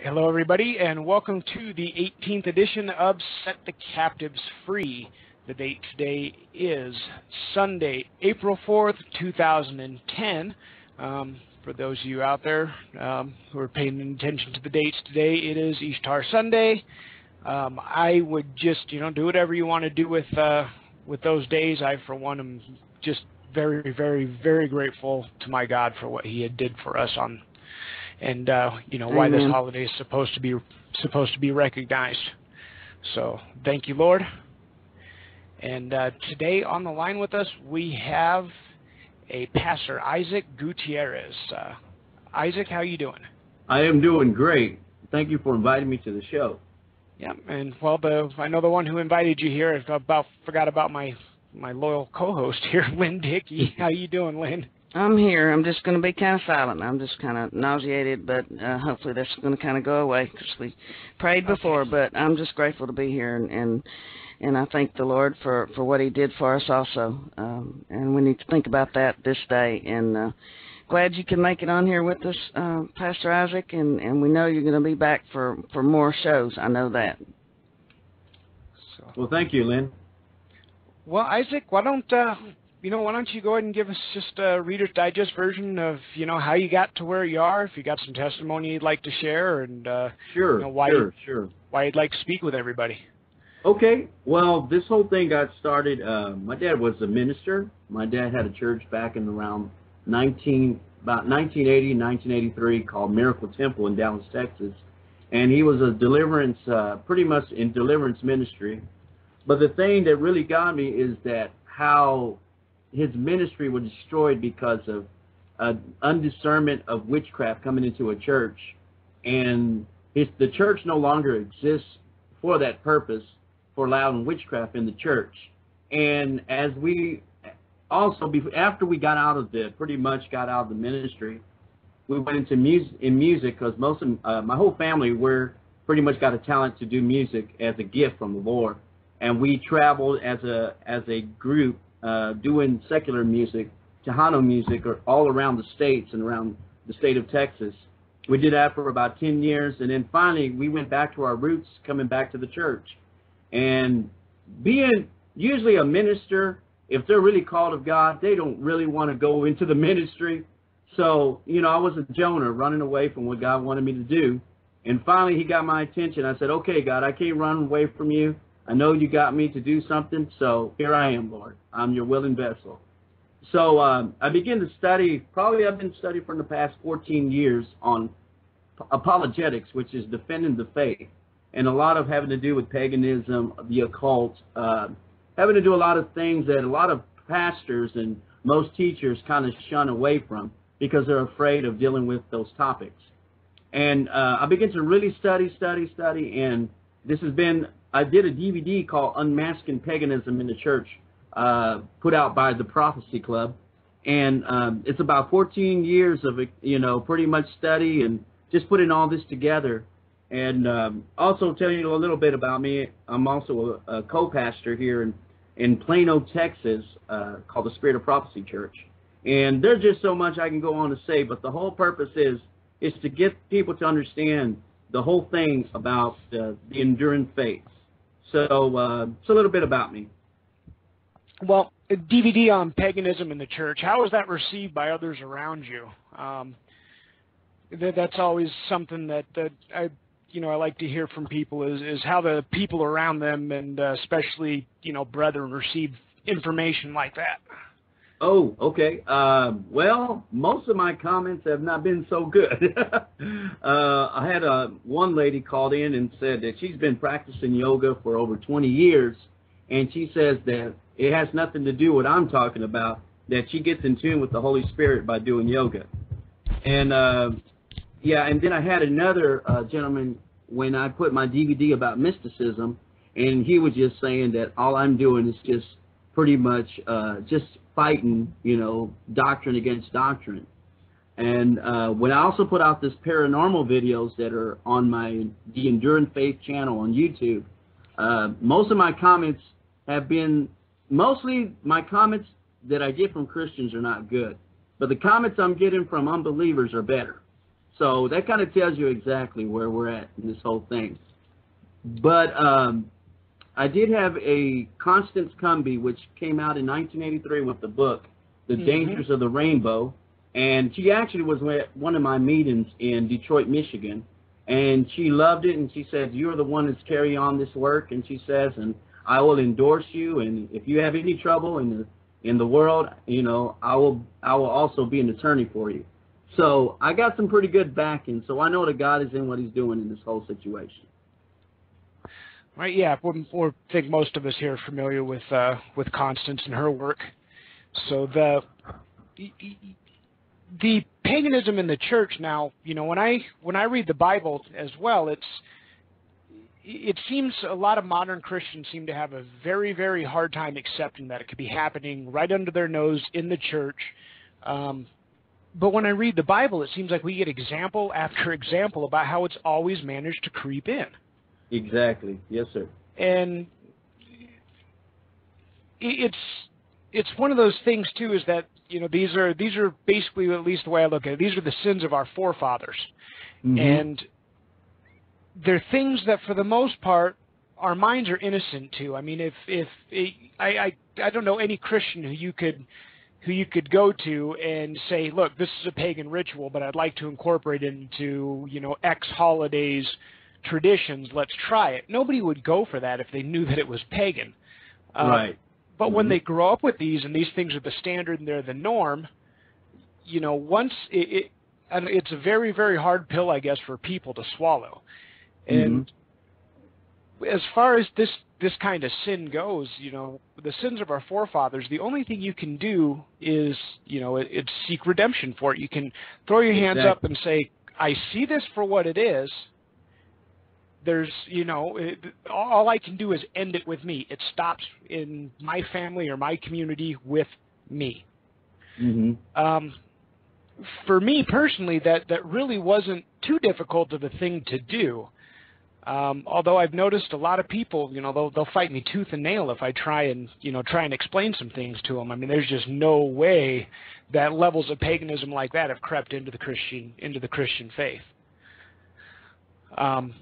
Hello, everybody, and welcome to the 18th edition of Set the Captives Free. The date today is Sunday, April 4th, 2010. Um, for those of you out there um, who are paying attention to the dates today, it is Ishtar Sunday. Um, I would just, you know, do whatever you want to do with uh, with those days. I, for one, am just very, very, very grateful to my God for what He had did for us on and uh, you know why this holiday is supposed to be supposed to be recognized. So thank you, Lord. And uh, today on the line with us we have a pastor, Isaac Gutierrez. Uh, Isaac, how you doing? I am doing great. Thank you for inviting me to the show. Yeah, and well, the I know the one who invited you here. I about forgot about my my loyal co-host here, Lynn Dickey. How you doing, Lynn? I'm here. I'm just going to be kind of silent. I'm just kind of nauseated, but uh, hopefully that's going to kind of go away because we prayed before. But I'm just grateful to be here, and and, and I thank the Lord for for what He did for us also. Um, and we need to think about that this day. And uh, glad you can make it on here with us, uh, Pastor Isaac. And and we know you're going to be back for for more shows. I know that. So. Well, thank you, Lynn. Well, Isaac, why don't uh, you know, why don't you go ahead and give us just a Reader's Digest version of, you know, how you got to where you are, if you got some testimony you'd like to share, and uh, sure, you know, why sure, sure, why you'd like to speak with everybody. Okay, well, this whole thing got started. Uh, my dad was a minister. My dad had a church back in around 19, about 1980, 1983, called Miracle Temple in Dallas, Texas, and he was a deliverance, uh, pretty much in deliverance ministry. But the thing that really got me is that how his ministry was destroyed because of uh, undiscernment of witchcraft coming into a church, and his, the church no longer exists for that purpose for allowing witchcraft in the church. And as we also after we got out of the pretty much got out of the ministry, we went into music in music because most of uh, my whole family we're pretty much got a talent to do music as a gift from the Lord, and we traveled as a as a group uh, doing secular music, Tejano music, or all around the states and around the state of Texas. We did that for about 10 years, and then finally we went back to our roots, coming back to the church. And being usually a minister, if they're really called of God, they don't really want to go into the ministry. So, you know, I was a Jonah running away from what God wanted me to do. And finally, he got my attention. I said, okay, God, I can't run away from you. I know you got me to do something, so here I am, Lord. I'm your willing vessel. So um, I began to study, probably I've been studying for the past 14 years on apologetics, which is defending the faith, and a lot of having to do with paganism, the occult, uh, having to do a lot of things that a lot of pastors and most teachers kind of shun away from because they're afraid of dealing with those topics. And uh, I began to really study, study, study, and this has been I did a DVD called Unmasking Paganism in the Church, uh, put out by the Prophecy Club, and um, it's about 14 years of you know pretty much study and just putting all this together. And um, also tell you a little bit about me. I'm also a, a co-pastor here in in Plano, Texas, uh, called the Spirit of Prophecy Church. And there's just so much I can go on to say, but the whole purpose is is to get people to understand the whole thing about uh, the enduring faith. So uh, it's a little bit about me. Well, DVD on paganism in the church. How was that received by others around you? Um, that, that's always something that, that I, you know, I like to hear from people is is how the people around them and uh, especially you know brethren receive information like that. Oh, okay. Uh, well, most of my comments have not been so good. uh, I had a one lady called in and said that she's been practicing yoga for over 20 years, and she says that it has nothing to do with what I'm talking about. That she gets in tune with the Holy Spirit by doing yoga, and uh, yeah, and then I had another uh, gentleman when I put my DVD about mysticism, and he was just saying that all I'm doing is just pretty much uh, just fighting, you know, doctrine against doctrine. And uh, when I also put out this paranormal videos that are on my The Enduring Faith channel on YouTube, uh, most of my comments have been mostly my comments that I get from Christians are not good, but the comments I'm getting from unbelievers are better. So that kind of tells you exactly where we're at in this whole thing. But um, I did have a Constance Cumby, which came out in 1983 with the book, The Mhm. Dangers of the Rainbow. And she actually was at one of my meetings in Detroit, Michigan. And she loved it, and she said, "You're the one that's carrying on this work." And she says, "And I will endorse you. And if you have any trouble in the in the world, you know, I will I will also be an attorney for you." So I got some pretty good backing. So I know that God is in what He's doing in this whole situation. Right, yeah, we think most of us here are familiar with uh, with Constance and her work. So the the paganism in the church now, you know, when I when I read the Bible as well, it's it seems a lot of modern Christians seem to have a very very hard time accepting that it could be happening right under their nose in the church. Um, but when I read the Bible, it seems like we get example after example about how it's always managed to creep in Exactly. Yes, sir. and it's it's one of those things too is that you know these are these are basically at least the way I look at it these are the sins of our forefathers Mhm. and they're things that for the most part our minds are innocent to I mean if if I I I don't know any Christian who you could who you could go to and say look this is a pagan ritual but I'd like to incorporate it into you know X holidays traditions let's try it nobody would go for that if they knew that it was pagan Uh, right. but when Mhm. they grow up with these and these things are the standard and they're the norm, you know, once it, it and it's a very very hard pill, I guess, for people to swallow. And as far as this this kind of sin goes, you know, the sins of our forefathers, the only thing you can do is, you know, it, it's seek redemption for it. You can throw your hands up and say, "I see this for what it is." There's, you know, it, all I can do is end it with me. It stops in my family or my community with me. Mhm. Um, for me personally, that that really wasn't too difficult of a thing to do. Um, although I've noticed a lot of people, you know, they'll they'll fight me tooth and nail if I try and you know try and explain some things to them. I mean, there's just no way that levels of paganism like that have crept into the Christian into the Christian faith. Um,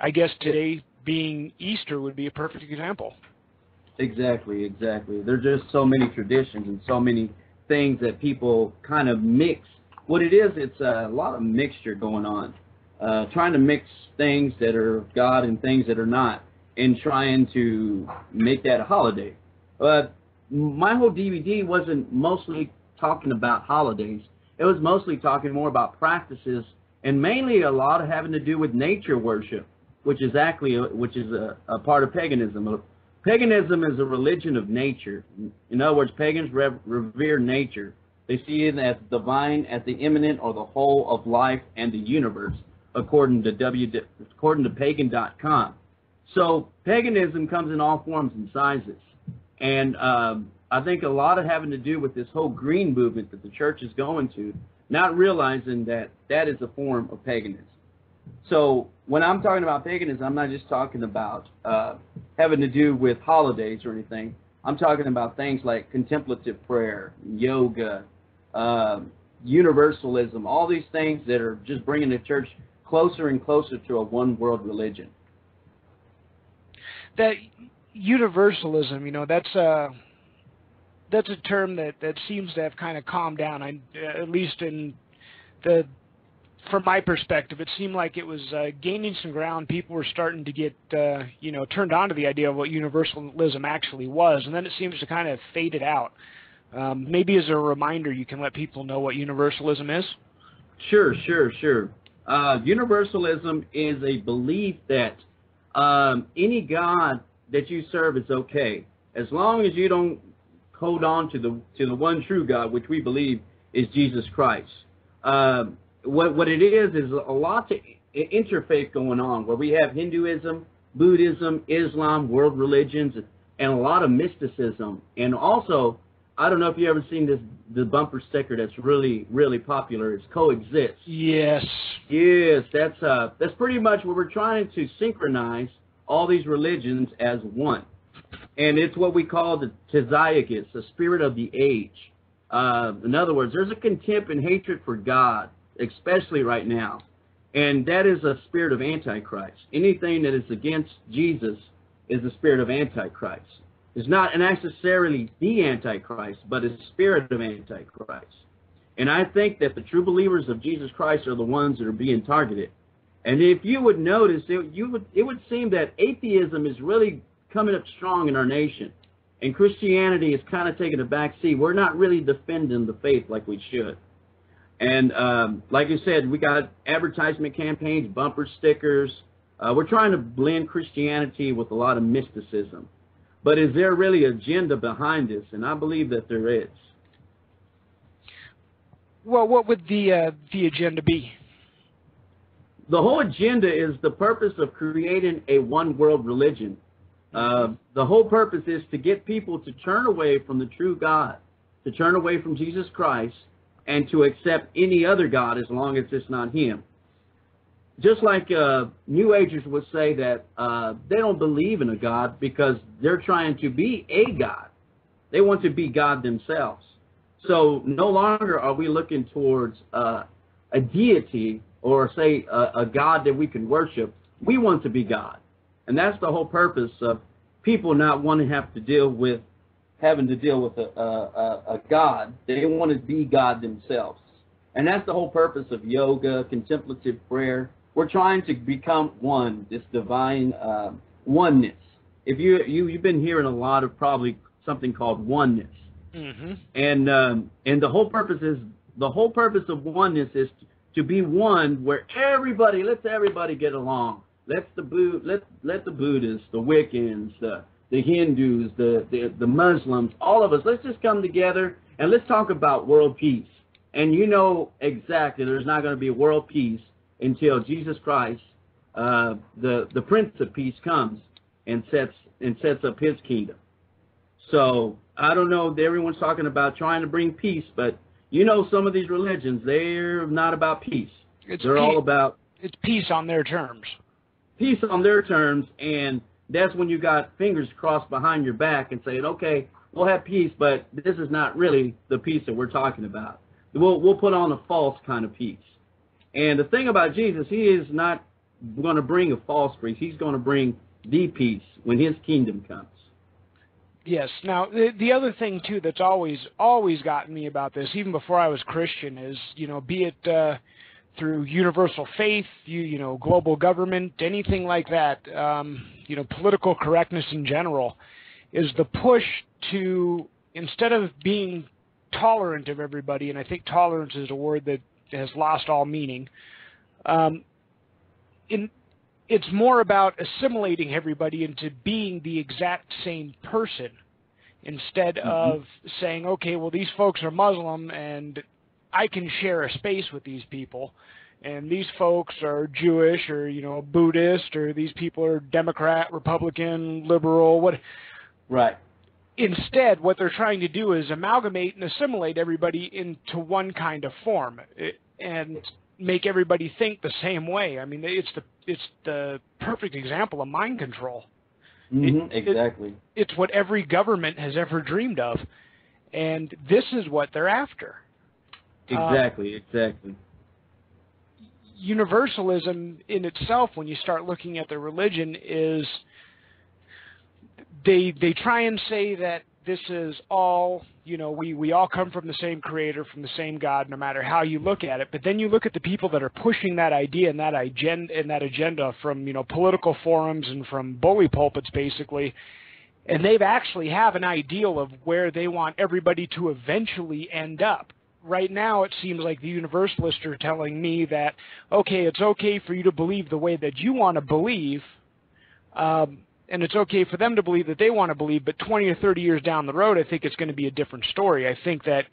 I guess today being Easter would be a perfect example. Exactly, exactly. There's just so many traditions and so many things that people kind of mix. What it is, it's a lot of mixture going on. Uh, trying to mix things that are God and things that are not, and trying to make that a holiday. But my whole DVD wasn't mostly talking about holidays. It was mostly talking more about practices, and mainly a lot of having to do with nature worship, which is actually which is a, a part of paganism. Paganism is a religion of nature. In other words, pagans rev- revere nature. They see it as divine, as the immanent or the whole of life and the universe, according to w according to pagan.com. So paganism comes in all forms and sizes, and um, I think a lot of having to do with this whole green movement that the church is going to, not realizing that that is a form of paganism. So when I'm talking about paganism, I'm not just talking about uh, having to do with holidays or anything. I'm talking about things like contemplative prayer, yoga, um, universalism, all these things that are just bringing the church closer and closer to a one world religion. that universalism, you know, that's a that's a term that that seems to have kind of calmed down. I, at least in the from my perspective, it seemed like it was uh, gaining some ground. People were starting to get uh, you know turned on to the idea of what universalism actually was, and then it seems to kind of faded out. Um, maybe as a reminder, you can let people know what universalism is. Sure, sure, sure. Uh, universalism is a belief that um, any God that you serve is okay, as long as you don't hold on to the to the one true God, which we believe is Jesus Christ. Uh, what what it is is a lot of interfaith going on, where we have Hinduism, Buddhism, Islam, world religions, and a lot of mysticism, and also I don't know if you ever seen this the bumper sticker that's really really popular. It's coexist. Yes. Yes, that's uh that's pretty much what we're trying to synchronize all these religions as one. And it's what we call the Zeitgeist, the spirit of the age. Uh, in other words, there's a contempt and hatred for God especially right now, and that is a spirit of Antichrist. Anything that is against Jesus is a spirit of Antichrist. It's not necessarily the Antichrist, but a spirit of Antichrist. And I think that the true believers of Jesus Christ are the ones that are being targeted. And if you would notice, it, you would, it would seem that atheism is really coming up strong in our nation. And Christianity is kind of taking a back seat. We're not really defending the faith like we should. And um, like I said, we got advertisement campaigns, bumper stickers. Uh, we're trying to blend Christianity with a lot of mysticism. But is there really a agenda behind this? And I believe that there is. Well, what would the uh, the agenda be? The whole agenda is the purpose of creating a one world religion. Uh, the whole purpose is to get people to turn away from the true God, to turn away from Jesus Christ, and to accept any other God as long as it's not Him. Just like uh, New Agers would say that uh, they don't believe in a God because they're trying to be a God. They want to be God themselves. So no longer are we looking towards uh, a deity or say a, a God that we can worship. We want to be God. And that's the whole purpose of people not wanting to have to deal with having to deal with a, a, a God. They want to be God themselves. And that's the whole purpose of yoga, contemplative prayer. We're trying to become one, this divine uh, oneness. If you, you you've been hearing a lot of probably something called oneness, mm-hmm. and um, and the whole purpose is the whole purpose of oneness is to, to be one where everybody let's everybody get along. Let's the let let the Buddhists, the Wiccans, the the Hindus, the, the, the Muslims, all of us, let's just come together and let's talk about world peace. And you know exactly there's not going to be world peace until Jesus Christ, uh, the the Prince of Peace, comes and sets and sets up His kingdom. So I don't know. Everyone's talking about trying to bring peace, but you know some of these religions they're not about peace. It's they're peace. all about it's peace on their terms. Peace on their terms, and that's when you got fingers crossed behind your back and saying, okay, we'll have peace, but this is not really the peace that we're talking about. We'll, we'll put on a false kind of peace. And the thing about Jesus, he is not going to bring a false peace. He's going to bring the peace when his kingdom comes. Yes. Now, the, the other thing too that's always always gotten me about this, even before I was Christian, is you know, be it uh, through universal faith, you, you know, global government, anything like that, um, you know, political correctness in general, is the push to instead of being tolerant of everybody, and I think tolerance is a word that has lost all meaning. Um, in, it's more about assimilating everybody into being the exact same person instead mm-hmm. of saying, okay, well, these folks are Muslim and I can share a space with these people, and these folks are Jewish or you know Buddhist or these people are Democrat, Republican, liberal, what. Right. Instead, what they're trying to do is amalgamate and assimilate everybody into one kind of form, and make everybody think the same way. I mean, it's the it's the perfect example of mind control. Mm-hmm, it, exactly. It, it's what every government has ever dreamed of, and this is what they're after. Exactly, uh, exactly. Universalism in itself, when you start looking at the religion, is they they try and say that this is all you know we we all come from the same creator from the same god no matter how you look at it. But then you look at the people that are pushing that idea and that agenda and that agenda from you know political forums and from bully pulpits basically. And they've actually have an ideal of where they want everybody to eventually end up right now it seems like the universalists are telling me that okay, it's okay for you to believe the way that you want to believe, um, and it's okay for them to believe that they want to believe. But 20 or 30 years down the road, I think it's going to be a different story. I think that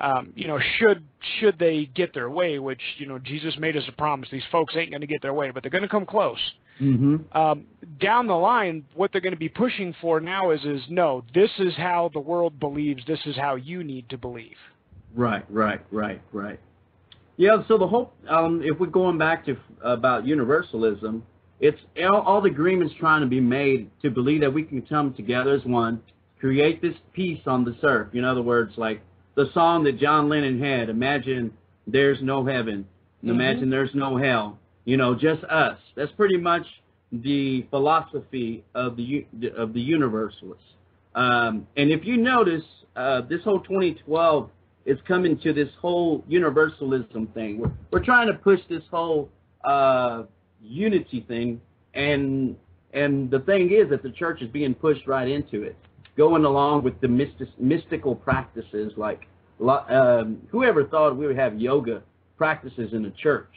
um, you know should should they get their way, which you know Jesus made us a promise. These folks ain't going to get their way, but they're going to come close. Mm-hmm. Um, down the line, what they're going to be pushing for now is is no, this is how the world believes. This is how you need to believe. Right, right, right, right. Yeah, so the whole, um, if we're going back to about universalism, it's all, all the agreements trying to be made to believe that we can come together as one, create this peace on this earth. In other words, like the song that John Lennon had, Imagine There's No Heaven. Mm-hmm. Imagine there's no hell. You know, just us. That's pretty much the philosophy of the of the universalists. Um, and if you notice, uh, this whole 2012 is coming to this whole universalism thing. We're, we're trying to push this whole uh, unity thing, and and the thing is that the church is being pushed right into it, going along with the mystic, mystical practices like um, whoever thought we would have yoga practices in the church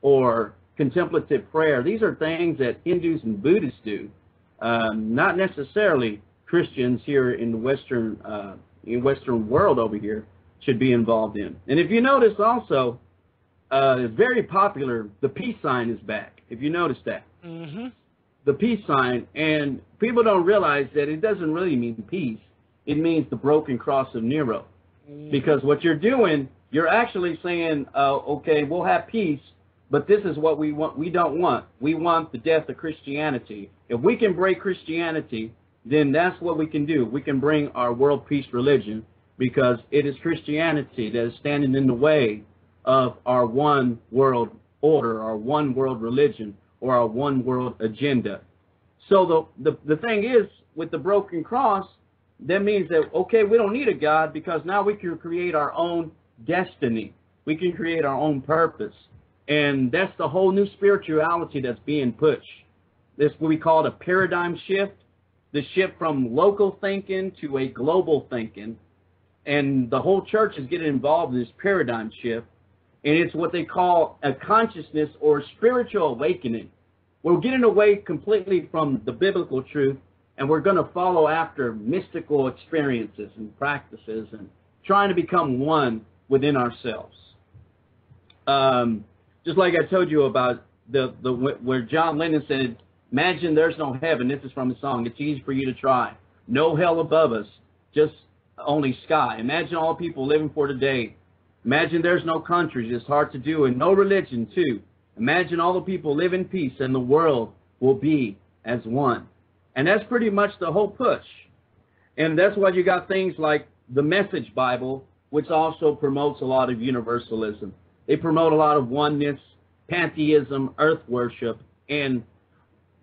or contemplative prayer. These are things that Hindus and Buddhists do, um, not necessarily Christians here in the Western uh, in Western world over here should be involved in. And if you notice also, uh, very popular. The peace sign is back. If you notice that. Mm-hmm. The peace sign, and people don't realize that it doesn't really mean peace. It means the broken cross of Nero. Mm-hmm. Because what you're doing, you're actually saying, uh, okay, we'll have peace, but this is what we want. We don't want. We want the death of Christianity. If we can break Christianity, then that's what we can do. We can bring our world peace religion because it is Christianity that is standing in the way of our one world order, our one world religion, or our one world agenda. So the, the, the thing is, with the broken cross, that means that, okay, we don't need a God because now we can create our own destiny. We can create our own purpose. And that's the whole new spirituality that's being pushed. This what we call a paradigm shift, the shift from local thinking to a global thinking. And the whole church is getting involved in this paradigm shift. And it's what they call a consciousness or spiritual awakening. We're getting away completely from the biblical truth and we're going to follow after mystical experiences and practices and trying to become one within ourselves. Um, just like I told you about the, the where John Lennon said, "Imagine there's no heaven." This is from a song. It's easy for you to try. No hell above us, just only sky. Imagine all people living for today. Imagine there's no countries. It's hard to do, and no religion too. Imagine all the people live in peace, and the world will be as one. And that's pretty much the whole push. And that's why you got things like the Message Bible, which also promotes a lot of universalism. They promote a lot of oneness, pantheism, earth worship, and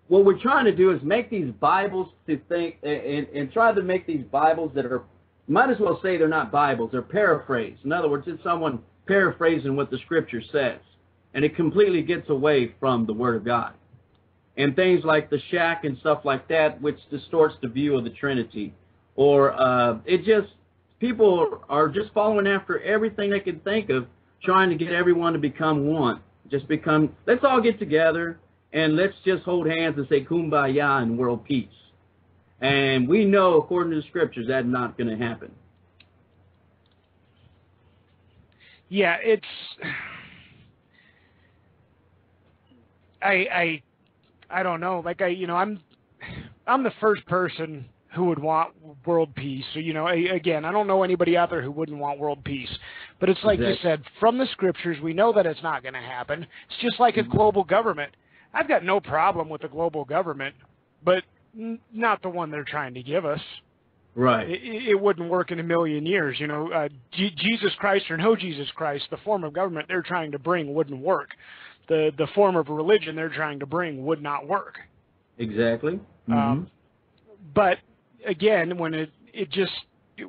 what we're trying to do is make these Bibles to think and, and try to make these Bibles that are might as well say they're not Bibles, they're paraphrased. In other words, it's someone paraphrasing what the scripture says. And it completely gets away from the Word of God. And things like the shack and stuff like that, which distorts the view of the Trinity. Or uh, it just, people are just following after everything they can think of trying to get everyone to become one. Just become, let's all get together and let's just hold hands and say kumbaya and world peace. And we know, according to the scriptures, that's not going to happen. Yeah, it's. I I I don't know. Like I, you know, I'm I'm the first person who would want world peace. So, you know, again, I don't know anybody out there who wouldn't want world peace. But it's like exactly. you said, from the scriptures, we know that it's not going to happen. It's just like a mm-hmm. global government. I've got no problem with the global government, but not the one they're trying to give us. Right. It, it wouldn't work in a million years. You know, uh, G- Jesus Christ or no Jesus Christ, the form of government they're trying to bring wouldn't work. The the form of religion they're trying to bring would not work. Exactly. Um, mm-hmm. Um, but again, when it it just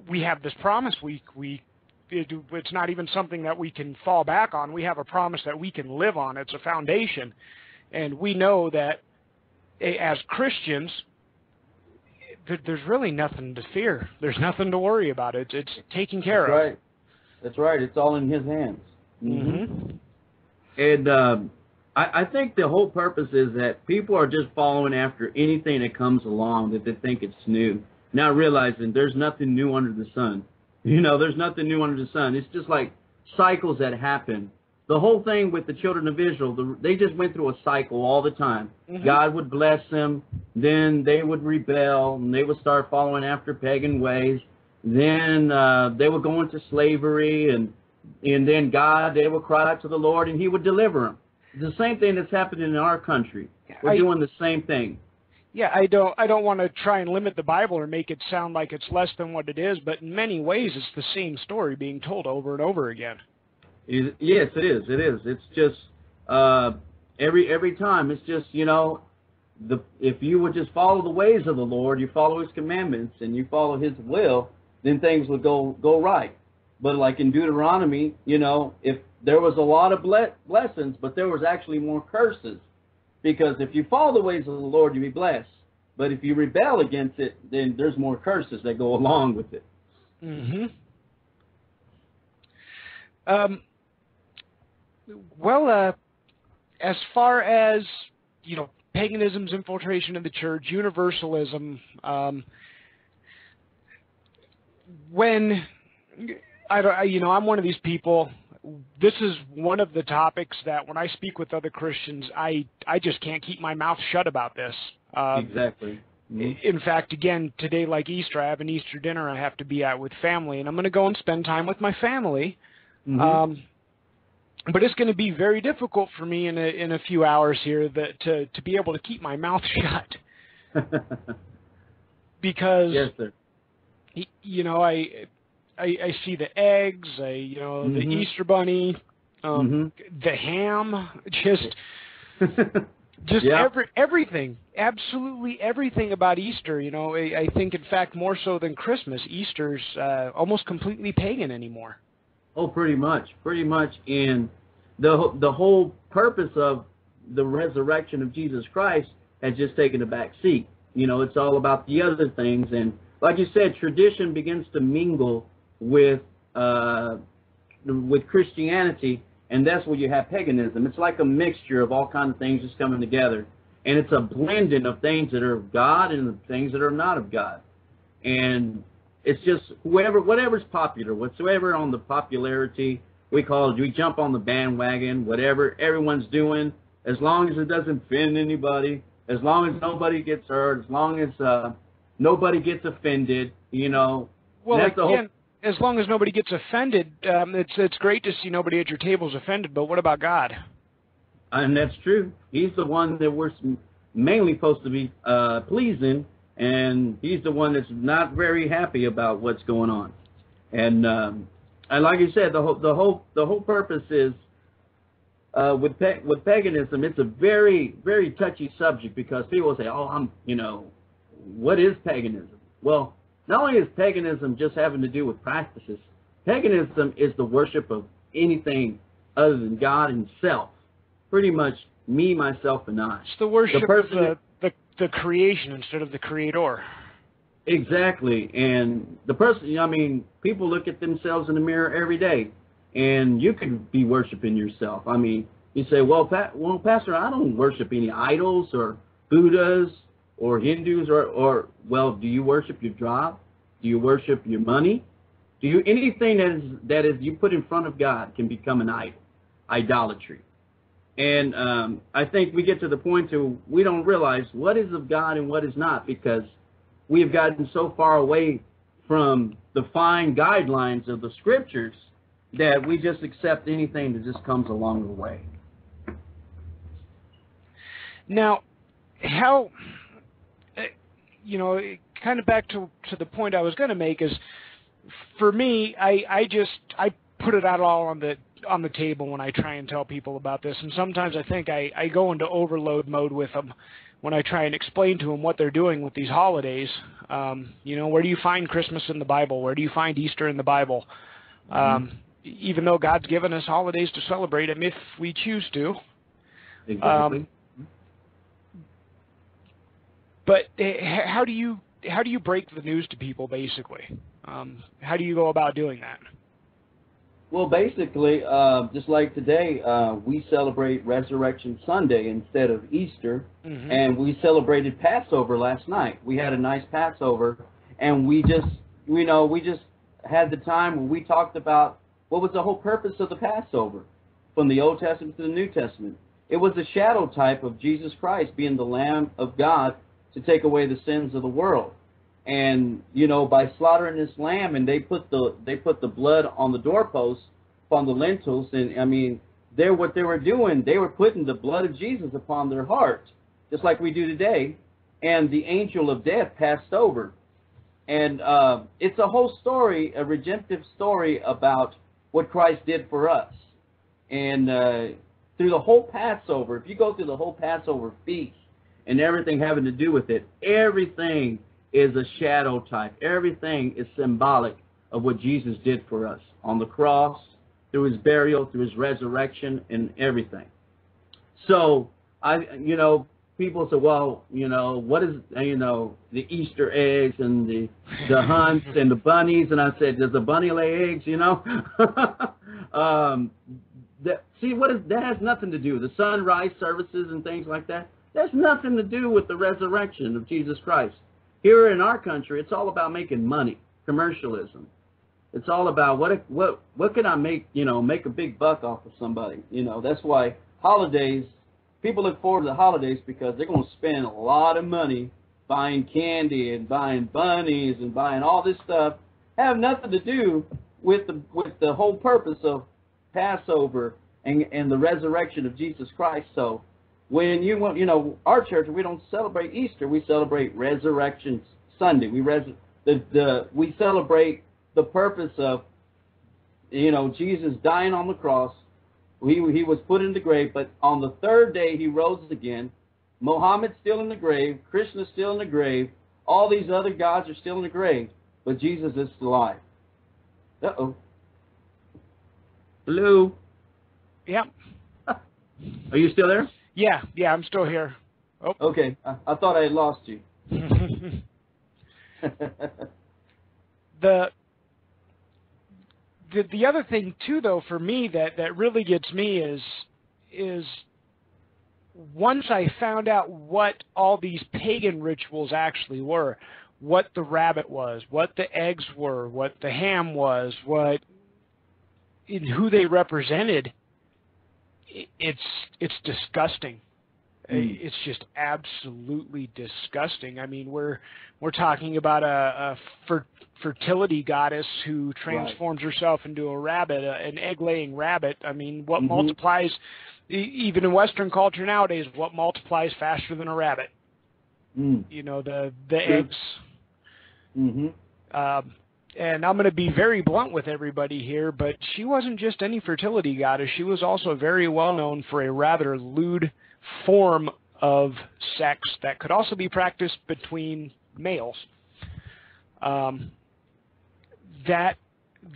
we have this promise we we it, it's not even something that we can fall back on. We have a promise that we can live on. It's a foundation, and we know that as Christians, there's really nothing to fear. There's nothing to worry about. It's it's taken care That's of. Right. That's right. It's all in His hands. Mm-hmm. mm-hmm. And um, I, I think the whole purpose is that people are just following after anything that comes along that they think it's new, not realizing there's nothing new under the sun. You know, there's nothing new under the sun. It's just like cycles that happen. The whole thing with the children of Israel, the, they just went through a cycle all the time. Mm-hmm. God would bless them, then they would rebel, and they would start following after pagan ways. Then uh, they would go into slavery, and and then God, they would cry out to the Lord, and He would deliver them the same thing that's happening in our country. We're I, doing the same thing. Yeah, I don't I don't want to try and limit the Bible or make it sound like it's less than what it is, but in many ways it's the same story being told over and over again. Is- Yes, it is. It is. It's just uh, every every time. It's just you know, the if you would just follow the ways of the Lord, you follow His commandments, and you follow His will, then things would go go right. But like in Deuteronomy, you know, if there was a lot of ble- blessings, but there was actually more curses, because if you follow the ways of the Lord, you be blessed. But if you rebel against it, then there's more curses that go along with it. hmm Um, well, uh, as far as you know, paganism's infiltration of the church, universalism. Um, when I don't, you know, I'm one of these people. This is one of the topics that when I speak with other Christians, I I just can't keep my mouth shut about this. Uh, exactly. Mhm. in fact, again, today, like Easter, I have an Easter dinner I have to be at with family, and I'm going to go and spend time with my family. Mhm. Um, but it's going to be very difficult for me in a in a few hours here that to to be able to keep my mouth shut because yes, sir. you know I, I I see the eggs, I you know the Mhm. Easter bunny, um, the ham, just just Yeah. every everything absolutely everything about easter you know I, I think in fact more so than christmas easter's uh almost completely pagan anymore Oh, pretty much, pretty much. And the the whole purpose of the resurrection of Jesus Christ has just taken a back seat. You know, it's all about the other things, and like you said, tradition begins to mingle with uh, with Christianity, and that's where you have paganism. It's like a mixture of all kinds of things just coming together, and it's a blending of things that are of God and things that are not of God. And it's just whoever, whatever's popular, whatsoever on the popularity, we call it, we jump on the bandwagon, whatever everyone's doing, as long as it doesn't offend anybody, as long as nobody gets hurt, as long as uh, nobody gets offended, you know. well That's the whole- again as long as nobody gets offended um it's it's great to see nobody at your table is offended but what about god And that's true. He's the one that we're mainly supposed to be uh, pleasing, and he's the one that's not very happy about what's going on. And um, and like you said, the whole the whole the whole purpose is uh, with pa- with paganism. It's a very very touchy subject because people say, "Oh, I'm you know, what is paganism?" Well, not only is paganism just having to do with practices, paganism is the worship of anything other than God Himself pretty much me, myself, and I. it's the worship of person the, the the creation instead of the creator Exactly. And the person, I mean, people look at themselves in the mirror every day, and you could be worshiping yourself. I mean, you say, well, pa- well, Pastor, I don't worship any idols or Buddhas or Hindus or, or, well, do you worship your job? Do you worship your money? Do you anything that is that is you put in front of God can become an idol, idolatry. And um, I think we get to the point to we don't realize what is of God and what is not because we have gotten so far away from the fine guidelines of the scriptures that we just accept anything that just comes along the way. Now, how, uh, you know, kind of back to to the point I was going to make is, for me, I I just I put it out all on the on the table when I try and tell people about this, and sometimes I think I I go into overload mode with them when I try and explain to them what they're doing with these holidays. Um, you know, where do you find Christmas in the Bible? Where do you find Easter in the Bible? Um, even though God's given us holidays to celebrate them if we choose to. Exactly. Um, But uh, how do you how do you break the news to people basically? Um, how do you go about doing that? Well, basically, uh, just like today, uh, we celebrate Resurrection Sunday instead of Easter, Mhm. and we celebrated Passover last night. We had a nice Passover, and we just, you know, we just had the time when we talked about what was the whole purpose of the Passover from the Old Testament to the New Testament. It was a shadow type of Jesus Christ being the Lamb of God to take away the sins of the world. And you know, by slaughtering this lamb, and they put the they put the blood on the doorposts, on the lintels, and I mean, they're what they were doing. They were putting the blood of Jesus upon their heart, just like we do today. And the angel of death passed over, and uh, it's a whole story, a redemptive story about what Christ did for us. and uh, through the whole Passover, if you go through the whole Passover feast and everything having to do with it, everything is a shadow type. Everything is symbolic of what Jesus did for us on the cross, through his burial, through his resurrection, and everything. So, I, you know, people say, well, you know, what is, you know, the Easter eggs and the the hunts and the bunnies? And I said, does a bunny lay eggs? You know, um, that see what is that has nothing to do the sunrise services and things like that. That's nothing to do with the resurrection of Jesus Christ. Here in our country, it's all about making money, commercialism. It's all about what what what can I make you know make a big buck off of somebody. You know that's why holidays people look forward to the holidays because they're going to spend a lot of money buying candy and buying bunnies and buying all this stuff. Have nothing to do with the with the whole purpose of Passover and and the resurrection of Jesus Christ. So when you want, you know, our church we don't celebrate Easter, we celebrate Resurrection Sunday. We res the the we celebrate the purpose of you know Jesus dying on the cross. He he was put in the grave, but on the third day he rose again. Mohammed's still in the grave. Krishna's still in the grave. All these other gods are still in the grave, but Jesus is still alive. Uh oh. Hello. Yep. Are you still there? Yeah, yeah, I'm still here. Oh. Okay, I, I thought I had lost you. the the the other thing too though for me that that really gets me is is once I found out what all these pagan rituals actually were, what the rabbit was, what the eggs were, what the ham was, what who they represented, it's it's disgusting. Mm. It's just absolutely disgusting. I mean, we're we're talking about a, a fer, fertility goddess who transforms right. herself into a rabbit, a, an egg-laying rabbit. I mean, what mm-hmm. multiplies, even in Western culture nowadays, what multiplies faster than a rabbit? Mm. You know, the the eggs. Mm-hmm. Um, and I'm going to be very blunt with everybody here, but she wasn't just any fertility goddess. She was also very well known for a rather lewd form of sex that could also be practiced between males. Um, that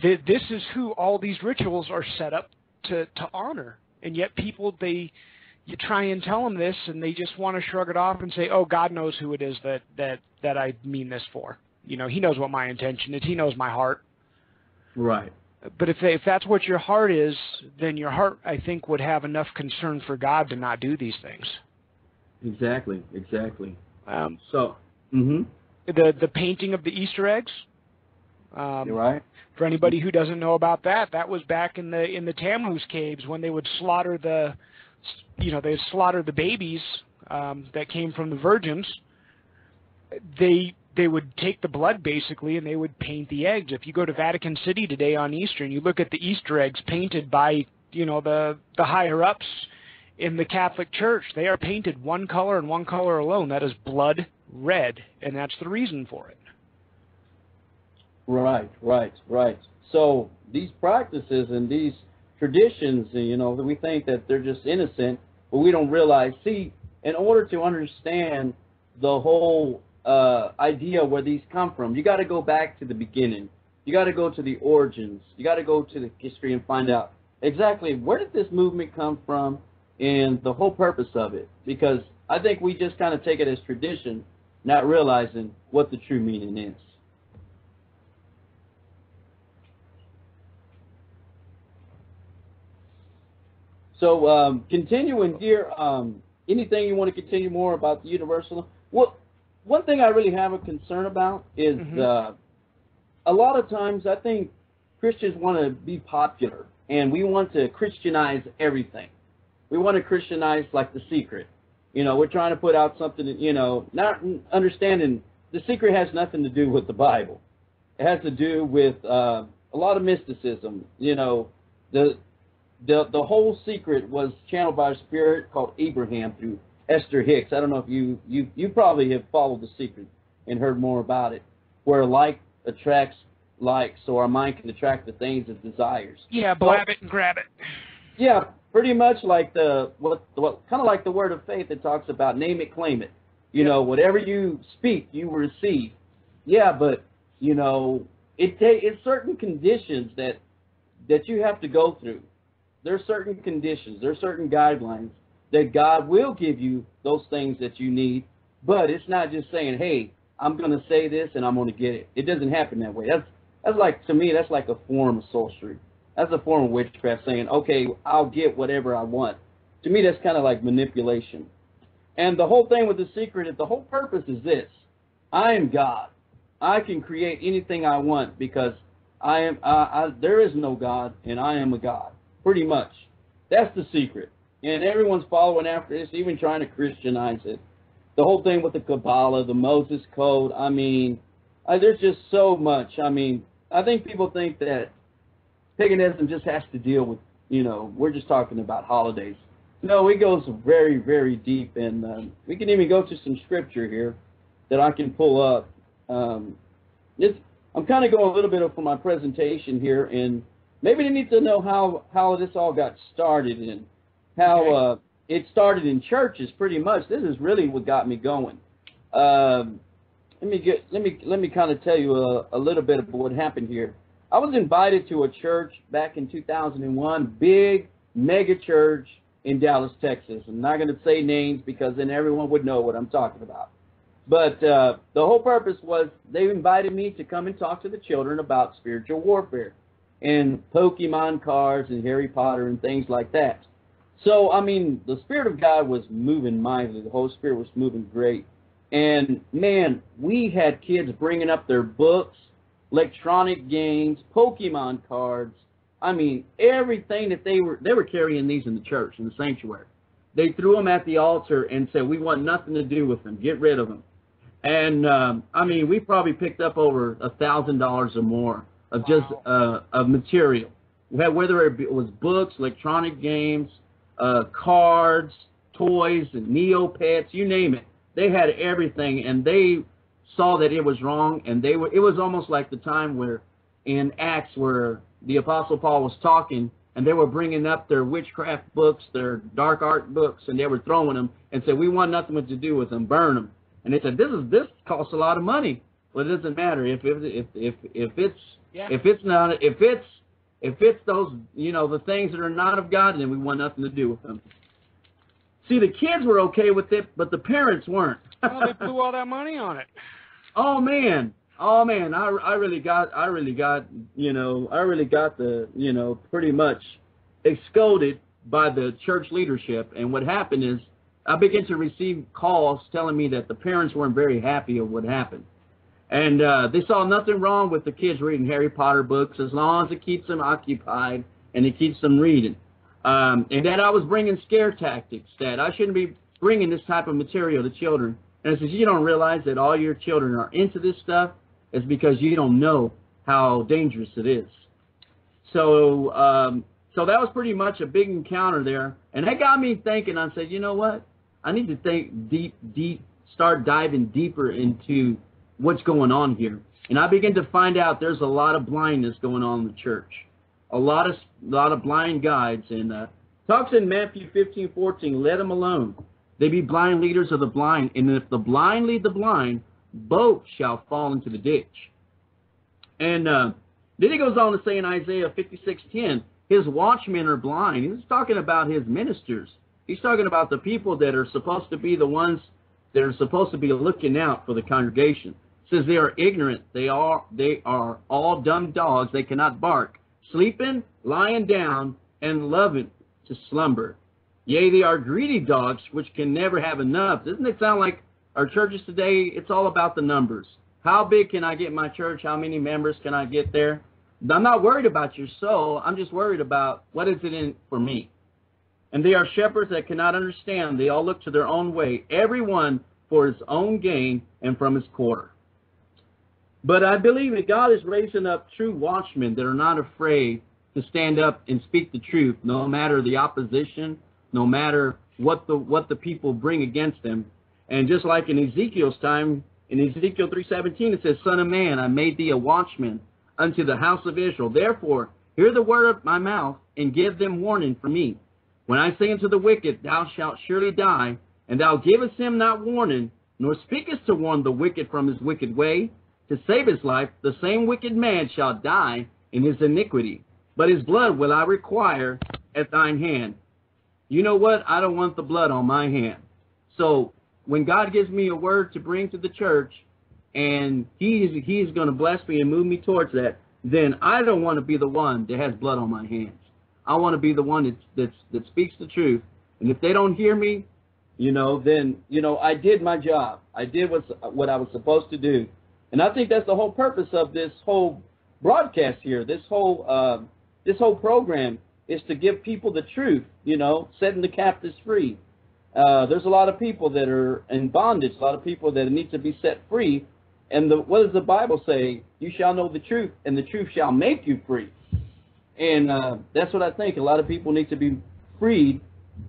th- this is who all these rituals are set up to, to honor, and yet people they you try and tell them this, and they just want to shrug it off and say, "Oh, God knows who it is that that that I mean this for." You know, he knows what my intention is. He knows my heart. Right. But if they, if that's what your heart is, then your heart, I think, would have enough concern for God to not do these things. Exactly. Exactly. Um, so. Mm-hmm. The the painting of the Easter eggs. Um, You're right. For anybody who doesn't know about that, that was back in the in the Tammuz caves when they would slaughter the, you know, they slaughter the babies um, that came from the virgins. They they would take the blood basically and they would paint the eggs. If you go to Vatican City today on Easter and you look at the Easter eggs painted by, you know, the the higher ups in the Catholic Church, they are painted one color and one color alone. That is blood red, and that's the reason for it. Right, right, right. So these practices and these traditions, you know, we think that they're just innocent, but we don't realize. See, in order to understand the whole uh, idea where these come from. You got to go back to the beginning. You got to go to the origins. You got to go to the history and find out exactly where did this movement come from and the whole purpose of it. Because I think we just kind of take it as tradition, not realizing what the true meaning is. So um, continuing here, um, anything you want to continue more about the universal? Well, one thing I really have a concern about is mm-hmm. uh, a lot of times I think Christians want to be popular and we want to Christianize everything. We want to Christianize like the secret. You know, we're trying to put out something, you know, not understanding the secret has nothing to do with the Bible. It has to do with uh, a lot of mysticism. You know, the the the whole secret was channeled by a spirit called Abraham through Esther Hicks. I don't know if you you you probably have followed the secret and heard more about it, where like attracts like, so our mind can attract the things it desires. Yeah, blab it and grab it. Yeah, pretty much like the what what kind of like the word of faith that talks about name it, claim it. You know, whatever you speak, you receive. Yeah, but you know, it ta- it's certain conditions that that you have to go through. There are certain conditions, there are certain guidelines that God will give you those things that you need, but it's not just saying, "Hey, I'm going to say this and I'm going to get it." It doesn't happen that way. That's that's like to me, that's like a form of sorcery. That's a form of witchcraft, saying, "Okay, I'll get whatever I want." To me, that's kind of like manipulation. And the whole thing with the secret is the whole purpose is this: I am God. I can create anything I want because I am. I, I, there is no God, and I am a God. Pretty much, that's the secret. And everyone's following after this, even trying to Christianize it. The whole thing with the Kabbalah, the Moses Code. I mean, uh, there's just so much. I mean, I think people think that paganism just has to deal with, you know, we're just talking about holidays. No, it goes very, very deep, and um, we can even go to some scripture here that I can pull up. Um, this, I'm kind of going a little bit for my presentation here, and maybe they need to know how how this all got started and how uh, it started in churches. Pretty much, this is really what got me going. Um, let me get let me let me kind of tell you a, a little bit of what happened here. I was invited to a church back in 2001, big mega church in Dallas, Texas. I'm not going to say names because then everyone would know what I'm talking about. But uh, the whole purpose was they invited me to come and talk to the children about spiritual warfare and Pokemon cards and Harry Potter and things like that. So, I mean, the Spirit of God was moving mightily. The Holy Spirit was moving great. And, man, we had kids bringing up their books, electronic games, Pokemon cards, I mean, everything that they were they were carrying these in the church in the sanctuary. They threw them at the altar and said, "We want nothing to do with them. Get rid of them." And um, I mean, we probably picked up over a thousand dollars or more of just uh, of material, whether it was books, electronic games, uh, cards, toys, and Neopets, you name it. They had everything, and they saw that it was wrong, and they were. It was almost like the time where in Acts where the Apostle Paul was talking, and they were bringing up their witchcraft books, their dark art books, and they were throwing them and said, "We want nothing to do with them. Burn them." And they said, "This is this costs a lot of money." Well, it doesn't matter if if if if, if it's yeah. if it's not if it's if it's those you know the things that are not of God, then we want nothing to do with them. See, the kids were okay with it, but the parents weren't. well, they blew all that money on it. Oh man, oh man, I, I really got, I really got, you know, I really got the, you know, pretty much excolded by the church leadership. And what happened is I began to receive calls telling me that the parents weren't very happy of what happened. And uh, they saw nothing wrong with the kids reading Harry Potter books as long as it keeps them occupied and it keeps them reading. Um, and that I was bringing scare tactics, that I shouldn't be bringing this type of material to children. And I says, you don't realize that all your children are into this stuff is because you don't know how dangerous it is. So, um, so that was pretty much a big encounter there, and that got me thinking. I said, you know what? I need to think deep, deep, start diving deeper into what's going on here. And I begin to find out there's a lot of blindness going on in the church, a lot of a lot of blind guides. And uh, talks in Matthew 15:14, let them alone. They be blind leaders of the blind, and if the blind lead the blind, both shall fall into the ditch. And uh, then he goes on to say in Isaiah 56:10, his watchmen are blind. He's talking about his ministers. He's talking about the people that are supposed to be the ones that are supposed to be looking out for the congregation. Says they are ignorant. They are they are all dumb dogs. They cannot bark, sleeping, lying down, and loving to slumber. Yea, they are greedy dogs, which can never have enough. Doesn't it sound like our churches today, it's all about the numbers. How big can I get my church? How many members can I get there? I'm not worried about your soul. I'm just worried about what is it in for me. And they are shepherds that cannot understand. They all look to their own way, everyone for his own gain and from his quarter. But I believe that God is raising up true watchmen that are not afraid to stand up and speak the truth, no matter the opposition, no matter what the what the people bring against them. And just like in Ezekiel's time, in Ezekiel 3:17 it says, "Son of man, I made thee a watchman unto the house of Israel. Therefore, hear the word of my mouth, and give them warning from me. When I say unto the wicked, Thou shalt surely die, and thou givest him not warning, nor speakest to warn the wicked from his wicked way, to save his life, the same wicked man shall die in his iniquity. But his blood will I require at thine hand. You know what? I don't want the blood on my hand. So when God gives me a word to bring to the church, and He's He's going to bless me and move me towards that, then I don't want to be the one that has blood on my hands. I want to be the one that that that speaks the truth. And if they don't hear me, you know, then you know I did my job. I did what what I was supposed to do. And I think that's the whole purpose of this whole broadcast here. This whole uh, this whole program is to give people the truth. You know, setting the captives free. Uh, there's a lot of people that are in bondage. A lot of people that need to be set free. And the, what does the Bible say? You shall know the truth, and the truth shall make you free. And uh, that's what I think. A lot of people need to be freed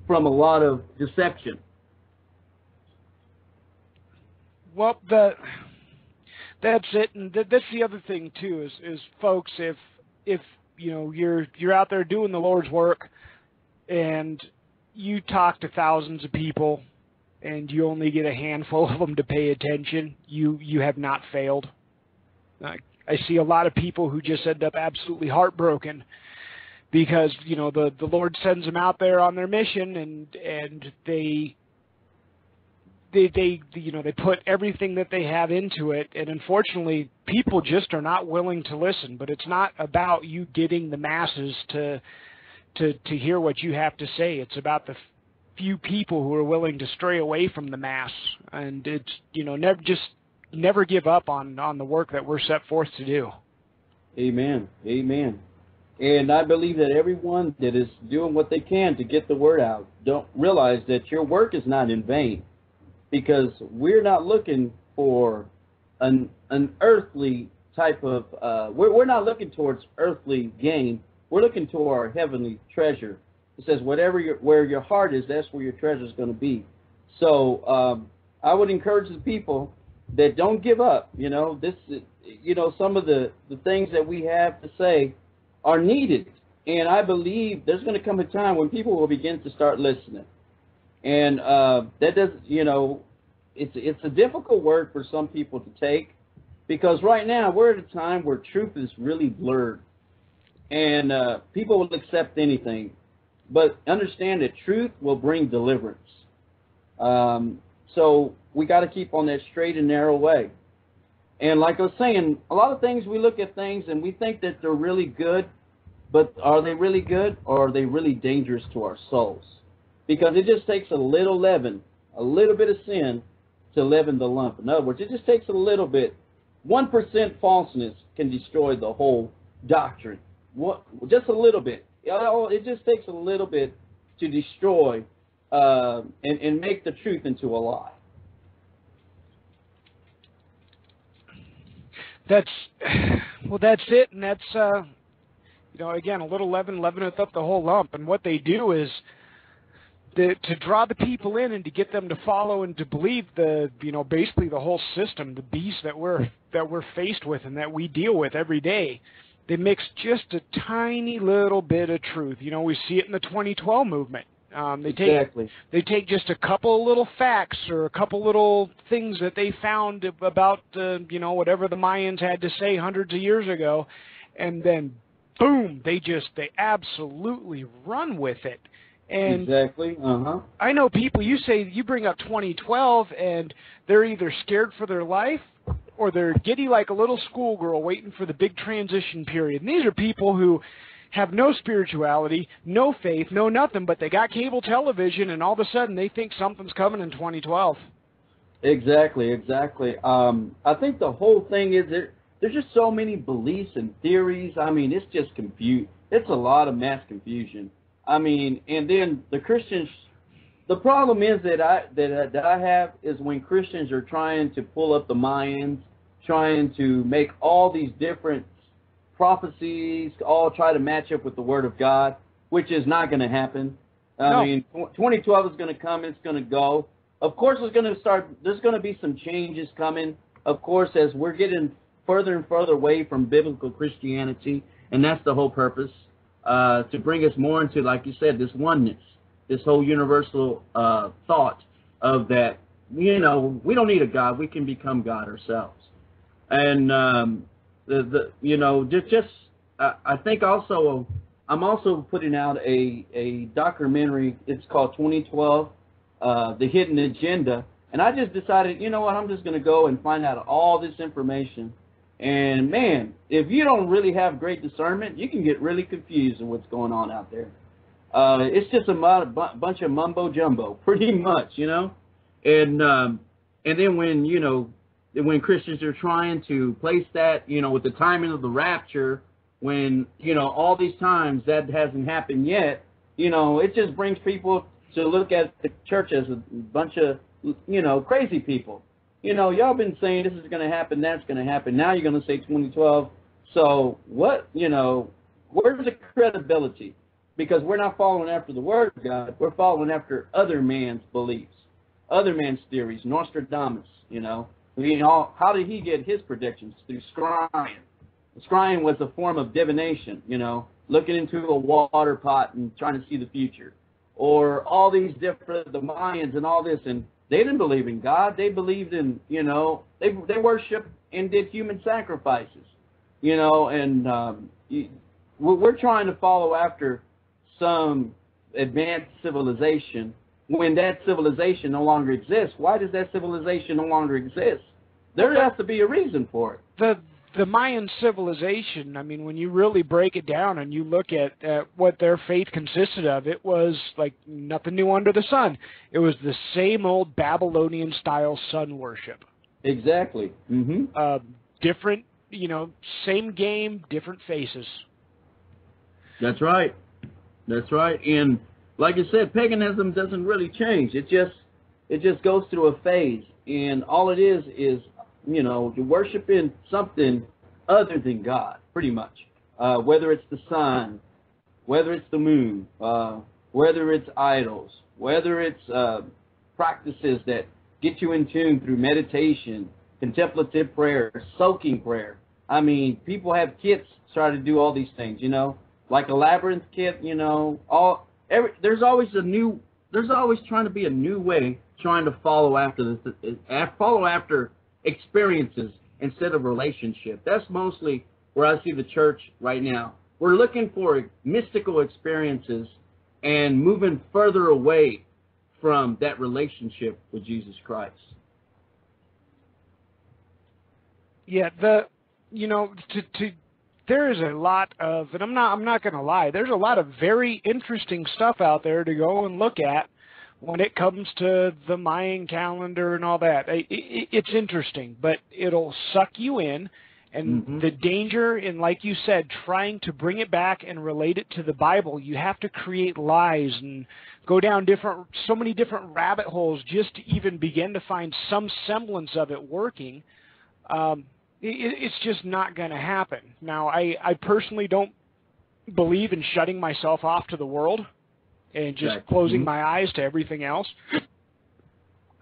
from a lot of deception. Well, the that's it, and th- that's the other thing too. Is is folks, if if you know you're you're out there doing the Lord's work, and you talk to thousands of people, and you only get a handful of them to pay attention, you you have not failed. I, I see a lot of people who just end up absolutely heartbroken because you know the the Lord sends them out there on their mission, and and they they they you know they put everything that they have into it and unfortunately people just are not willing to listen. But it's not about you getting the masses to to to hear what you have to say. It's about the few people who are willing to stray away from the mass. And it's you know never just never give up on on the work that we're set forth to do. Amen. Amen. And I believe that everyone that is doing what they can to get the word out don't realize that your work is not in vain because we're not looking for an an earthly type of uh, we're we're not looking towards earthly gain. We're looking to our heavenly treasure. It says whatever your where your heart is, that's where your treasure is going to be. So um, I would encourage the people that don't give up. You know this. You know some of the the things that we have to say are needed, and I believe there's going to come a time when people will begin to start listening and uh, that does you know it's it's a difficult word for some people to take because right now we're at a time where truth is really blurred. And uh, people will accept anything but understand that truth will bring deliverance. Um, so we got to keep on that straight and narrow way. And like i was saying a lot of things we look at things and we think that they're really good but are they really good or are they really dangerous to our souls because it just takes a little leaven, a little bit of sin to leaven the lump. In other words, it just takes a little bit. 1% falseness can destroy the whole doctrine. What, just a little bit. It just takes a little bit to destroy uh, and, and make the truth into a lie. That's well, that's it, and that's uh, you know, again, a little leaven leaveneth up the whole lump. And what they do is the, to draw the people in and to get them to follow and to believe the you know basically the whole system, the beast that we're that we're faced with and that we deal with every day. They mix just a tiny little bit of truth. You know, we see it in the 2012 movement. Um, they take exactly. they take just a couple of little facts or a couple little things that they found about uh, you know whatever the Mayans had to say hundreds of years ago, and then boom, they just they absolutely run with it and exactly. Uh-huh. I know people you say you bring up 2012 and they're either scared for their life or they're giddy like a little schoolgirl waiting for the big transition period. And these are people who have no spirituality, no faith, no nothing, but they got cable television and all of a sudden they think something's coming in 2012. Exactly, exactly. Um, I think the whole thing is there, there's just so many beliefs and theories. I mean, it's just confused. It's a lot of mass confusion. I mean, and then the Christians. The problem is that I that that I have is when Christians are trying to pull up the Mayans, trying to make all these different prophecies all try to match up with the Word of God, which is not going to happen. I no. mean, 2012 is going to come, it's going to go. Of course, it's going to start. There's going to be some changes coming. Of course, as we're getting further and further away from biblical Christianity, and that's the whole purpose uh, to bring us more into, like you said, this oneness, this whole universal uh, thought of that. You know, we don't need a God; we can become God ourselves. And um, the the you know just just uh, I think also I'm also putting out a a documentary. It's called 2012, uh, The Hidden Agenda. And I just decided, you know what, I'm just going to go and find out all this information and man, if you don't really have great discernment, you can get really confused in what's going on out there. Uh, it's just a bunch of mumbo jumbo, pretty much, you know. And um, and then when you know when Christians are trying to place that, you know, with the timing of the rapture, when you know all these times that hasn't happened yet, you know, it just brings people to look at the church as a bunch of you know crazy people you know, y'all been saying this is going to happen, that's going to happen. Now you're going to say 2012. So what, you know, where's the credibility? Because we're not following after the Word of God. We're following after other man's beliefs, other man's theories. Nostradamus, you know. Know, how did he get his predictions? Through scrying. Scrying was a form of divination, you know, looking into a water pot and trying to see the future. Or all these different, the Mayans and all this, and they didn't believe in God. They believed in, you know, they they worshiped and did human sacrifices, you know, and um, we're trying to follow after some advanced civilization when that civilization no longer exists. Why does that civilization no longer exist? There has to be a reason for it. The the Mayan civilization, I mean, when you really break it down and you look at, at what their faith consisted of, it was like nothing new under the sun. It was the same old Babylonian style sun worship. Exactly. Mm-hmm. Uh, different, you know, same game, different faces. That's right. That's right. And like I said, paganism doesn't really change. It just it just goes through a phase, and all it is is you know, you're worshiping something other than God, pretty much. Uh, whether it's the sun, whether it's the moon, uh, whether it's idols, whether it's uh, practices that get you in tune through meditation, contemplative prayer, soaking prayer. I mean, people have kits try to do all these things, you know, like a labyrinth kit, you know, all every there's always a new there's always trying to be a new way trying to follow after this follow after experiences instead of relationship. That's mostly where I see the church right now. We're looking for mystical experiences and moving further away from that relationship with Jesus Christ. Yeah, the you know to to there is a lot of and I'm not I'm not going to lie. There's a lot of very interesting stuff out there to go and look at when it comes to the Mayan calendar and all that. It, it, it's interesting, but it'll suck you in. And mm-hmm. the danger in, like you said, trying to bring it back and relate it to the Bible, you have to create lies and go down different, so many different rabbit holes just to even begin to find some semblance of it working. Um, it, it's just not going to happen. Now, I, I personally don't believe in shutting myself off to the world and just exactly. closing mm-hmm. my eyes to everything else.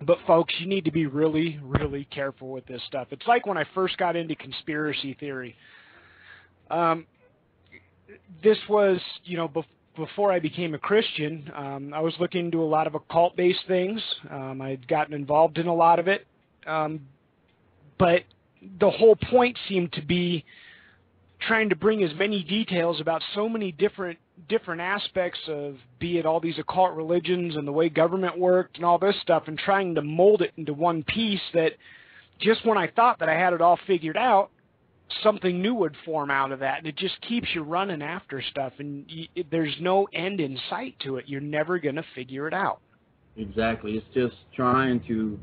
But folks, you need to be really, really careful with this stuff. It's like when I first got into conspiracy theory. Um, this was, you know, bef- before I became a Christian, um, I was looking into a lot of occult-based things. Um, I'd gotten involved in a lot of it, um, but the whole point seemed to be trying to bring as many details about so many different different aspects of be it all these occult religions and the way government worked and all this stuff and trying to mold it into one piece that just when I thought that I had it all figured out something new would form out of that. And it just keeps you running after stuff and you, it, there's no end in sight to it. You're never going to figure it out. Exactly. It's just trying to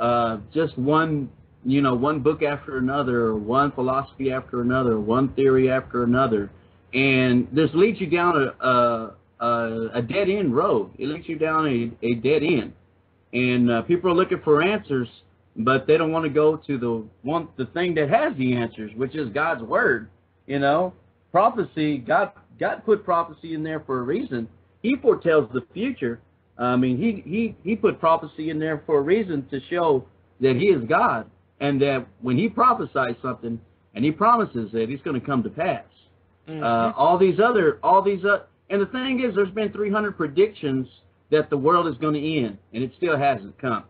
uh just one you know one book after another one philosophy after another one theory after another and this leads you down a a, a, dead end road. It leads you down a, a dead end, and uh, people are looking for answers, but they don't want to go to the one the thing that has the answers, which is God's word. You know, prophecy. God God put prophecy in there for a reason. He foretells the future. I mean, he he he put prophecy in there for a reason to show that he is God, and that when he prophesies something and he promises that it's going to come to pass Uh, all these other, all these, uh, and the thing is, there's been 300 predictions that the world is going to end, and it still hasn't come.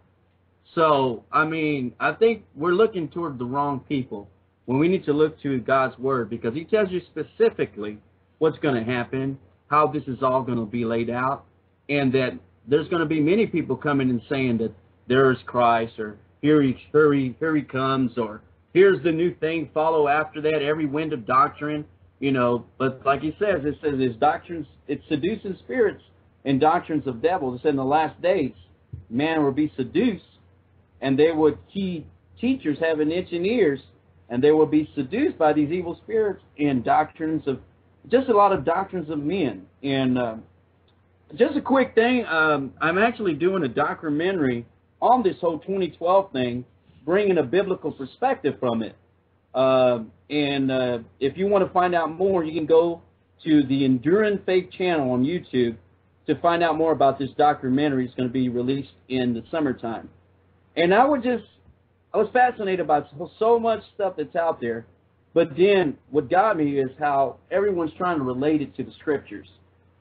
So, I mean, I think we're looking toward the wrong people when we need to look to God's word because He tells you specifically what's going to happen, how this is all going to be laid out, and that there's going to be many people coming and saying that there's Christ or here he, here he, here he comes or here's the new thing. Follow after that every wind of doctrine, you know. But like he says, it says his doctrines, it seduces spirits and doctrines of devils. It said in the last days, man will be seduced, and they would key teachers have an having itching ears, and they will be seduced by these evil spirits and doctrines of just a lot of doctrines of men. And um, just a quick thing, um, I'm actually doing a documentary on this whole 2012 thing, bringing a biblical perspective from it. Um and uh, if you want to find out more, you can go to the Enduring Faith channel on YouTube to find out more about this documentary. It's going to be released in the summertime. And I was just, I was fascinated by so, so much stuff that's out there. But then what got me is how everyone's trying to relate it to the scriptures.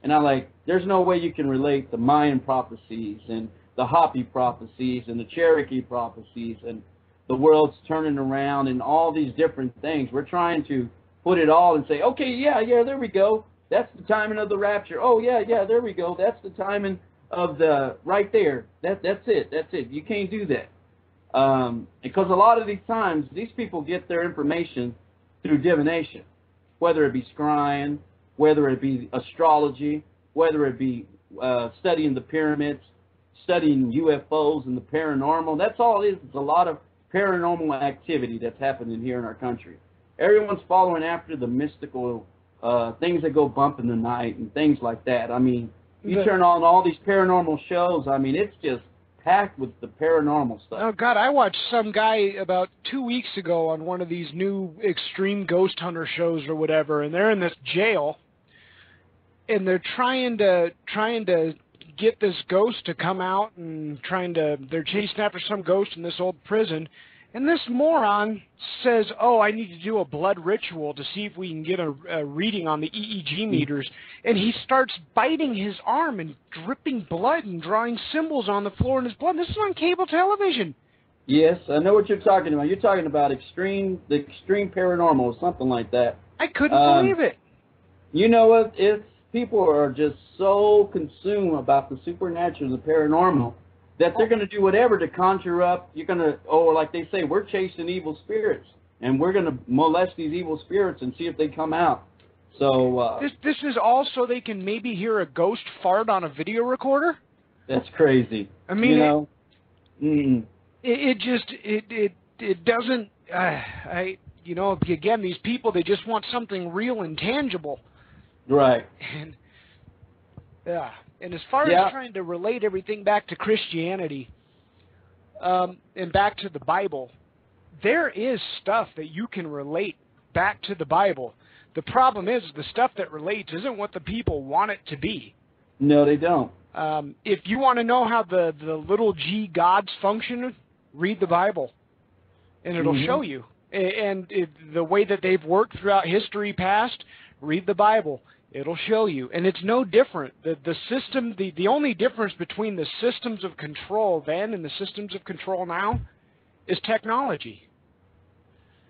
And I'm like, there's no way you can relate the Mayan prophecies and the Hopi prophecies and the Cherokee prophecies and the world's turning around and all these different things. We're trying to put it all and say, okay, yeah, yeah, there we go. That's the timing of the rapture. Oh, yeah, yeah, there we go. That's the timing of the right there. That that's it. That's it. You can't do that. Um, because a lot of these times, these people get their information through divination, whether it be scrying, whether it be astrology, whether it be uh, studying the pyramids, studying UFOs and the paranormal. That's all it is. It's a lot of paranormal activity that's happening here in our country. Everyone's following after the mystical uh, things that go bump in the night and things like that. I mean, you turn on all these paranormal shows. I mean, it's just packed with the paranormal stuff. Oh God, I watched some guy about two weeks ago on one of these new extreme ghost hunter shows or whatever, and they're in this jail, and they're trying to trying to get this ghost to come out and trying to they're chasing after some ghost in this old prison, and this moron says, "Oh, I need to do a blood ritual to see if we can get a, a reading on the EEG meters," and he starts biting his arm and dripping blood and drawing symbols on the floor in his blood. This is on cable television. Yes, I know what you're talking about. You're talking about extreme, the extreme paranormal, or something like that. I couldn't Um, believe it. You know what? It's people are just so consumed about the supernatural, the paranormal, that they're going to do whatever to conjure up. You're going to, or like they say, we're chasing evil spirits, and we're going to molest these evil spirits and see if they come out. So uh, This this is all so they can maybe hear a ghost fart on a video recorder. that's crazy. I mean, you know, mm, it, it just it it it doesn't. Uh, I you know again these people they just want something real and tangible right? and yeah. And as far Yeah. as trying to relate everything back to Christianity, um, and back to the Bible, there is stuff that you can relate back to the Bible. The problem is the stuff that relates isn't what the people want it to be. No, they don't. Um, if you want to know how the, the little g gods function, read the Bible, and it'll Mhm. show you. And it, the way that they've worked throughout history past, read the Bible. It'll show you, and it's no different. The the system, the the only difference between the systems of control then and the systems of control now, is technology.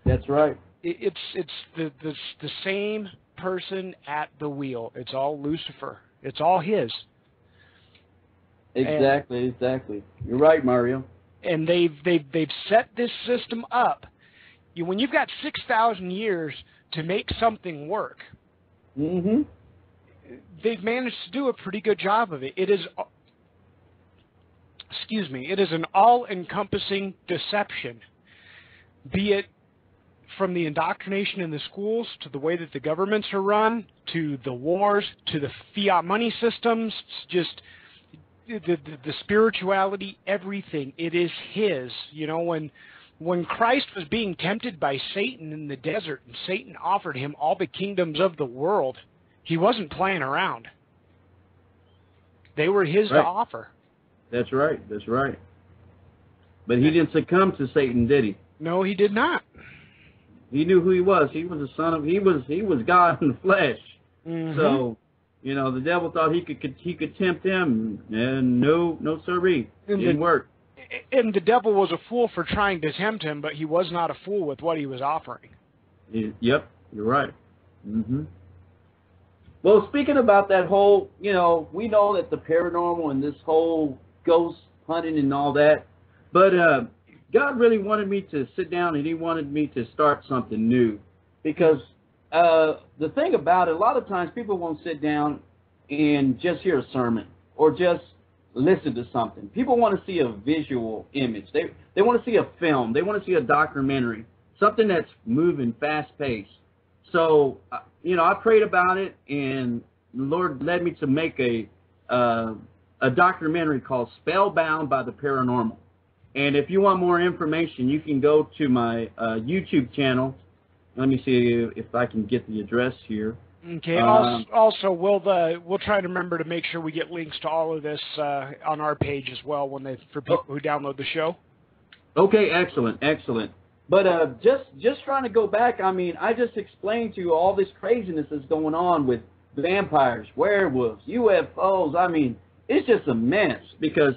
That's right. It, it's it's the, the the same person at the wheel. It's all Lucifer. It's all his. Exactly, exactly. You're right, Mario. and they've they've they've set this system up. You, when you've got six thousand years to make something work, hmm they've managed to do a pretty good job of it. It is, excuse me, it is an all-encompassing deception. Be it from the indoctrination in the schools to the way that the governments are run, to the wars, to the fiat money systems, just the, the, the spirituality, everything. It is his. You know, when when Christ was being tempted by Satan in the desert, and Satan offered him all the kingdoms of the world, he wasn't playing around. They were his to offer. That's right. That's right. But he didn't succumb to Satan, did he? No, he did not. He knew who he was. He was the son of. He was he was God in the flesh. Mm-hmm. So, you know, the devil thought he could, could he could tempt him, and no, no sirree, it didn't the- work. And the devil was a fool for trying to tempt him, but he was not a fool with what he was offering. Yep, you're right. hmm Well, speaking about that whole, you know, we know that the paranormal and this whole ghost hunting and all that, but uh, God really wanted me to sit down and He wanted me to start something new, because uh, the thing about it, a lot of times people won't sit down and just hear a sermon or just listen to something. People want to see a visual image. They they want to see a film. They want to see a documentary, something that's moving, fast paced. So, uh, you know, I prayed about it, and the Lord led me to make a uh, a documentary called Spellbound by the Paranormal. And if you want more information, you can go to my uh, YouTube channel. Let me see if I can get the address here. Okay. Um, also, also, we'll uh, we'll try to remember to make sure we get links to all of this uh, on our page as well when they for people who download the show. Okay, excellent, excellent. But uh, just just trying to go back, I mean, I just explained to you all this craziness that's going on with vampires, werewolves, UFOs. I mean, it's just a mess because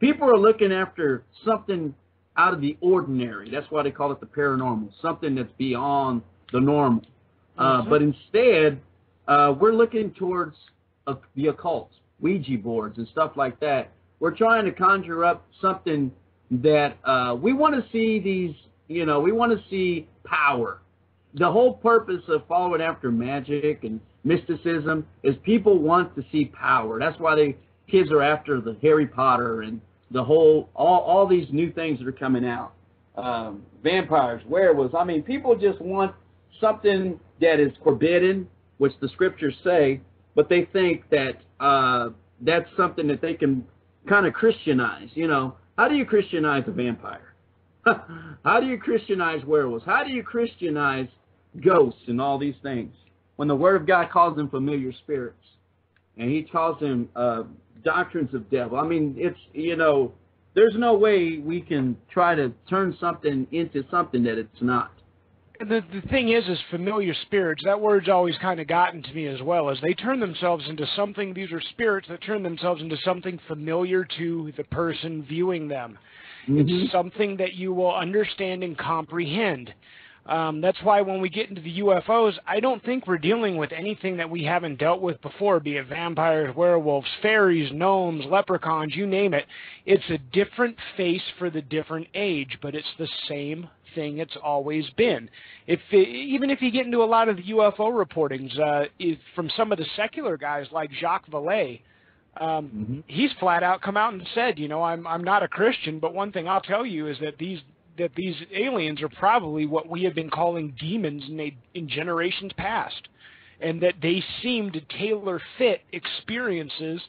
people are looking after something out of the ordinary. That's why they call it the paranormal, something that's beyond the normal. Uh, Mhm. but instead, uh, we're looking towards uh, the occult, Ouija boards and stuff like that. We're trying to conjure up something that uh, we want to see these, you know, we want to see power. The whole purpose of following after magic and mysticism is people want to see power. That's why they kids are after the Harry Potter and the whole all all these new things that are coming out. Um, vampires, werewolves. I mean, people just want something that is forbidden, which the scriptures say, but they think that uh, that's something that they can kind of Christianize. You know, how do you Christianize a vampire? how do you Christianize werewolves? How do you Christianize ghosts and all these things? When the Word of God calls them familiar spirits, and He calls them uh, doctrines of devil. I mean, it's you know, there's no way we can try to turn something into something that it's not. The the thing is, is familiar spirits. That word's always kind of gotten to me as well. As they turn themselves into something. These are spirits that turn themselves into something familiar to the person viewing them. Mhm. It's something that you will understand and comprehend. Um, that's why when we get into the UFOs, I don't think we're dealing with anything that we haven't dealt with before, be it vampires, werewolves, fairies, gnomes, leprechauns, you name it. It's a different face for the different age, but it's the same thing it's always been. If even if you get into a lot of the UFO reportings uh, if, from some of the secular guys like Jacques Vallée, um, Mhm. he's flat out come out and said, you know, I'm I'm not a Christian, but one thing I'll tell you is that these that these aliens are probably what we have been calling demons in, a, in generations past, and that they seem to tailor fit experiences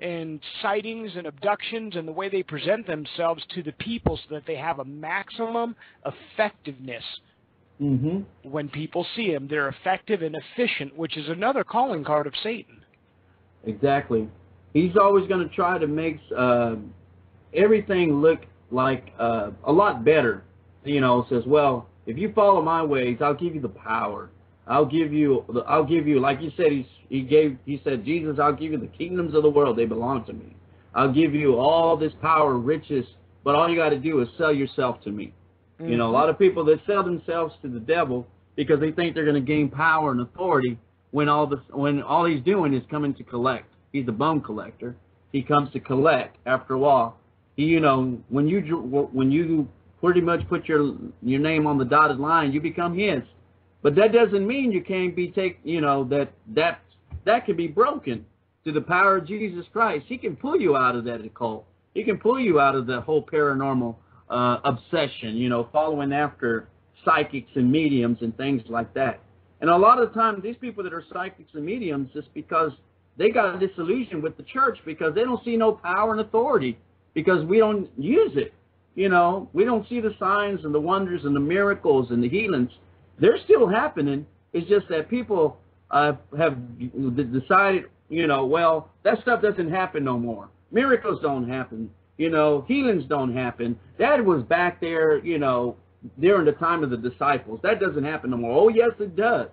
and sightings and abductions and the way they present themselves to the people so that they have a maximum effectiveness Mhm. when people see them. They're effective and efficient, which is another calling card of Satan. Exactly. He's always going to try to make uh, everything look like uh, a lot better. You know, says, well, if you follow my ways, I'll give you the power. I'll give you, I'll give you, like you said, he's, he gave, he said, Jesus, I'll give you the kingdoms of the world. They belong to me. I'll give you all this power, riches, but all you got to do is sell yourself to me. You know, a mm-hmm. lot of people that sell themselves to the devil because they think they're going to gain power and authority when all this when all he's doing is coming to collect. He's a bone collector. He comes to collect. After a while, he, you know, when you when you pretty much put your your name on the dotted line, you become his. But that doesn't mean you can't be take. You know that that that can be broken to the power of Jesus Christ. He can pull you out of that occult. He can pull you out of the whole paranormal uh, obsession, you know, following after psychics and mediums and things like that. And a lot of the time, these people that are psychics and mediums, just because they got disillusioned with the church because they don't see no power and authority because we don't use it. You know, we don't see the signs and the wonders and the miracles and the healings. They're still happening. It's just that people uh, have decided, you know, well, that stuff doesn't happen no more. Miracles don't happen. You know, healings don't happen. That was back there, you know, during the time of the disciples. That doesn't happen no more. Oh, yes, it does.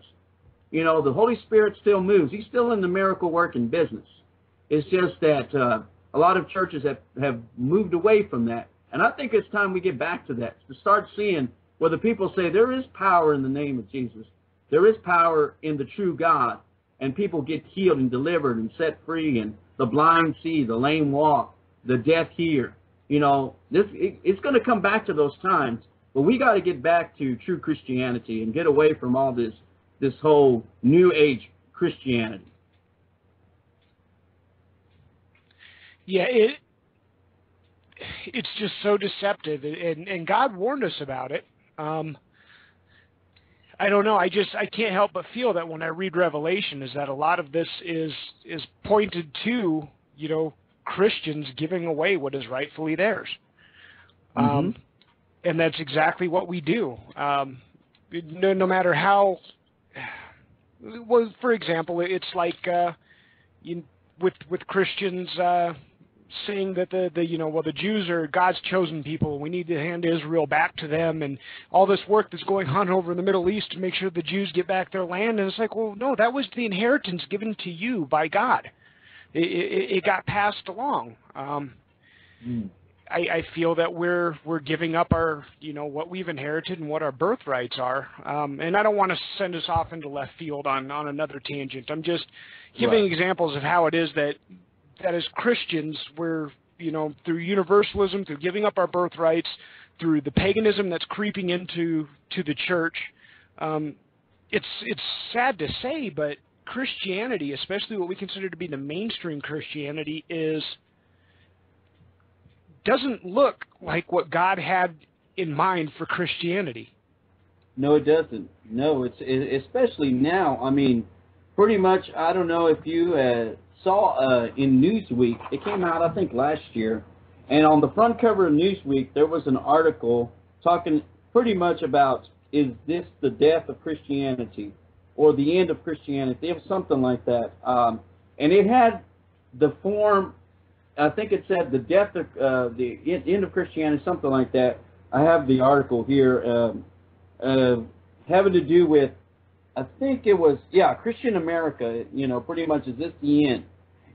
You know, the Holy Spirit still moves. He's still in the miracle working business. It's just that uh, a lot of churches have, have moved away from that. And I think it's time we get back to that, to start seeing where the people say there is power in the name of Jesus. There is power in the true God. And people get healed and delivered and set free, and the blind see, the lame walk, the deaf hear. You know, this it, it's going to come back to those times, but we got to get back to true Christianity and get away from all this this whole new age Christianity. Yeah, it it's just so deceptive, and and God warned us about it. Um, I don't know. I just I can't help but feel that when I read Revelation, is that a lot of this is is pointed to you know Christians giving away what is rightfully theirs. Um, mm-hmm. Um, and that's exactly what we do. Um, no, no matter how, well, for example, it's like uh, you, with with Christians uh, saying that the, the you know well the Jews are God's chosen people. We need to hand Israel back to them, and all this work that's going on over in the Middle East to make sure the Jews get back their land. And it's like, well, no, that was the inheritance given to you by God it, it, it got passed along. Um, mm. I, I feel that we're we're giving up our you know what we've inherited and what our birthrights are. Um, and I don't want to send us off into left field on on another tangent. I'm just giving right. examples of how it is that that as Christians we're you know through universalism, through giving up our birthrights, through the paganism that's creeping into to the church. Um, it's it's sad to say, but Christianity, especially what we consider to be the mainstream Christianity, is doesn't look like what God had in mind for Christianity. No, it doesn't. No, it's it, especially now. I mean, pretty much. I don't know if you uh, saw uh, in Newsweek. It came out, I think, last year, and on the front cover of Newsweek, there was an article talking pretty much about is this the death of Christianity? or the end of Christianity. It was something like that. Um, and it had the form, I think it said the death of uh, the end of Christianity, something like that. I have the article here um, uh, having to do with, I think it was, yeah, Christian America, you know, pretty much is this the end?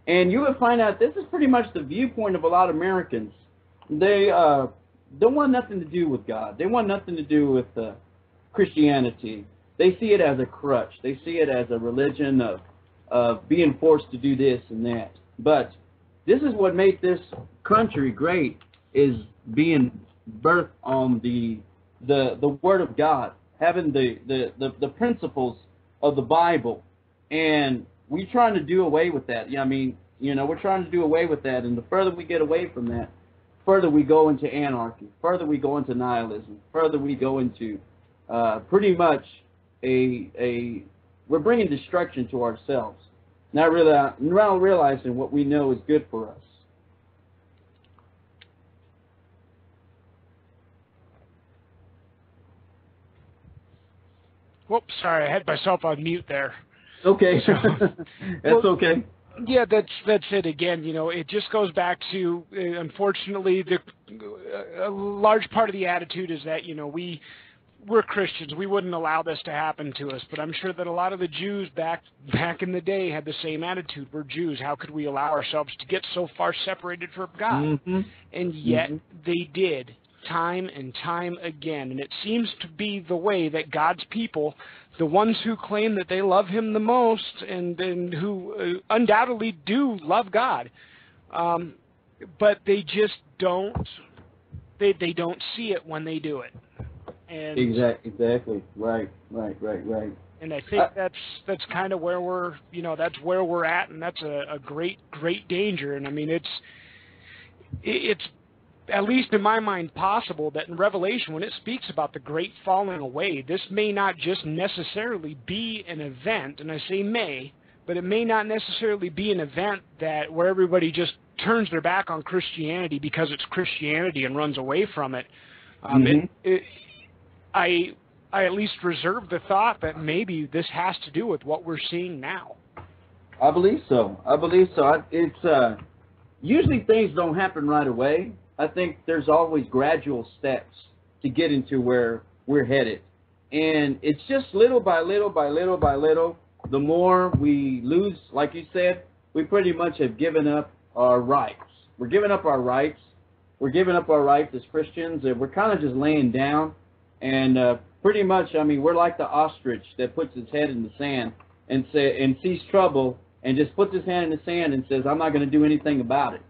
And you would find out this is pretty much the viewpoint of a lot of Americans. They uh, don't want nothing to do with God. They want nothing to do with uh, Christianity. They see it as a crutch. They see it as a religion of of being forced to do this and that. But this is what made this country great is being birthed on the the the word of God, having the the the, the principles of the Bible, and we trying to do away with that. Yeah, I mean, you know, we're trying to do away with that, and the further we get away from that, further we go into anarchy, further we go into nihilism, further we go into uh, pretty much a a we're bringing destruction to ourselves, not really not realizing what we know is good for us. Whoops, sorry, I had myself on mute there. Okay, so, that's well, okay. Yeah, that's that's it again. You know, it just goes back to uh, unfortunately the a large part of the attitude is that you know we we're Christians. We wouldn't allow this to happen to us. But I'm sure that a lot of the Jews back back in the day had the same attitude. We're Jews. How could we allow ourselves to get so far separated from God? Mm-hmm. And yet mm-hmm. they did, time and time again. And it seems to be the way that God's people, the ones who claim that they love Him the most, and and who uh, undoubtedly do love God, um, but they just don't. They they don't see it when they do it. And exactly, exactly, right, right, right, right. And I think that's that's kind of where we're, you know, that's where we're at, and that's a, a great, great danger. And I mean, it's it's at least in my mind possible that in Revelation, when it speaks about the great falling away, this may not just necessarily be an event, and I say may, but it may not necessarily be an event that where everybody just turns their back on Christianity because it's Christianity and runs away from it. Um, mm-hmm. it, it I I at least reserve the thought that maybe this has to do with what we're seeing now. I believe so. I believe so. It's uh, usually things don't happen right away. I think there's always gradual steps to get into where we're headed. And it's just little by little by little by little. The more we lose, like you said, we pretty much have given up our rights. We're giving up our rights. We're giving up our rights as Christians, and we're kind of just laying down. And uh, pretty much, I mean, we're like the ostrich that puts his head in the sand and say and sees trouble and just puts his hand in the sand and says, "I'm not going to do anything about it."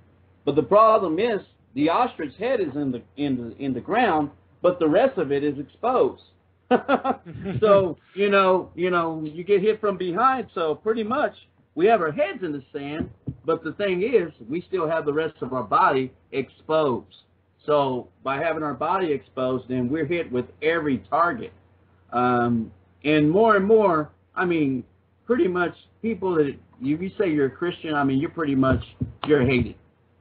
But the problem is, the ostrich head is in the in the in the ground, but the rest of it is exposed. so you know, you know, you get hit from behind. So pretty much, we have our heads in the sand, but the thing is, we still have the rest of our body exposed. So by having our body exposed, then we're hit with every target. Um, and more and more, I mean, pretty much people that if you say you're a Christian, I mean, you're pretty much you're hated.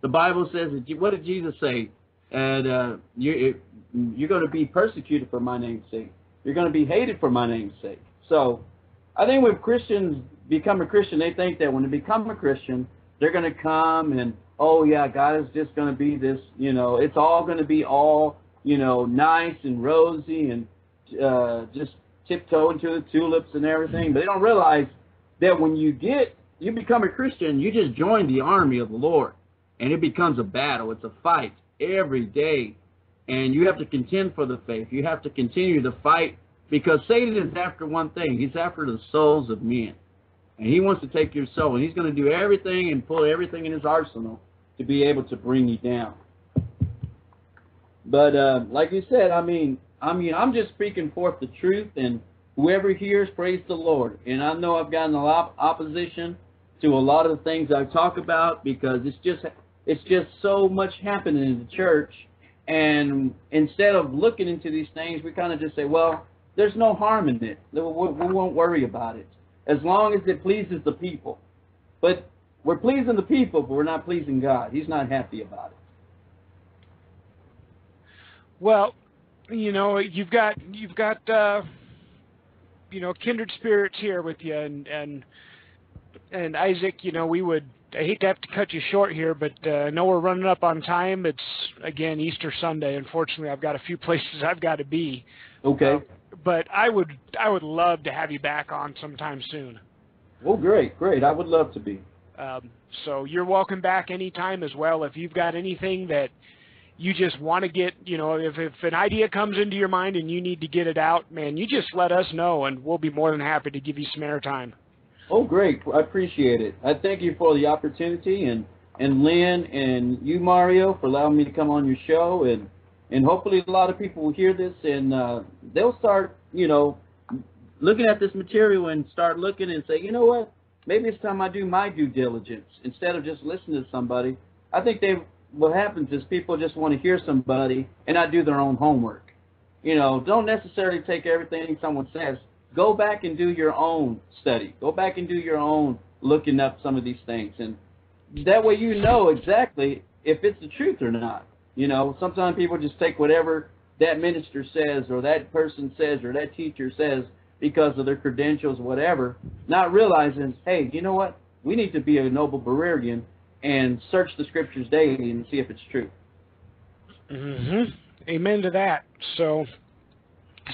The Bible says that. What did Jesus say? And uh, you, you're going to be persecuted for my name's sake. You're going to be hated for my name's sake. So, I think when Christians become a Christian, they think that when they become a Christian, they're going to come and oh yeah, God is just going to be this. You know, it's all going to be all you know nice and rosy and uh, just tiptoe into the tulips and everything. But they don't realize that when you get you become a Christian, you just join the army of the Lord, and it becomes a battle. It's a fight every day, and you have to contend for the faith. You have to continue to fight because Satan is after one thing. He's after the souls of men, and he wants to take your soul, and he's going to do everything and pull everything in his arsenal to be able to bring you down. But uh, like you said, I mean, I mean, I'm just speaking forth the truth, and whoever hears, praise the Lord. And I know I've gotten a lot of opposition to a lot of the things I talk about because it's just it's just so much happening in the church. And instead of looking into these things, we kind of just say, well, there's no harm in it. We won't worry about it as long as it pleases the people. But we're pleasing the people, but we're not pleasing God. He's not happy about it. Well, you know, you've got you've got uh, you know kindred spirits here with you, and and and Isaac, you know, we would. I hate to have to cut you short here, but uh, I know we're running up on time. It's again Easter Sunday. Unfortunately, I've got a few places I've got to be. Okay. Uh, but I would I would love to have you back on sometime soon. Oh, great, great! I would love to be. Um, so you're welcome back anytime as well. If you've got anything that you just want to get, you know, if, if an idea comes into your mind and you need to get it out, man, you just let us know and we'll be more than happy to give you some airtime. Oh, great. I appreciate it. I thank you for the opportunity and, and Lynn and you, Mario, for allowing me to come on your show. And, and hopefully a lot of people will hear this and uh, they'll start, you know, looking at this material and start looking and say, you know what, maybe it's time I do my due diligence instead of just listening to somebody. I think they what happens is people just want to hear somebody and not do their own homework. You know, don't necessarily take everything someone says. Go back and do your own study. Go back and do your own looking up some of these things, and that way you know exactly if it's the truth or not. You know, sometimes people just take whatever that minister says or that person says or that teacher says because of their credentials, whatever, not realizing, hey, you know what? We need to be a noble Berean and search the scriptures daily and see if it's true. Mm-hmm. Amen to that. So,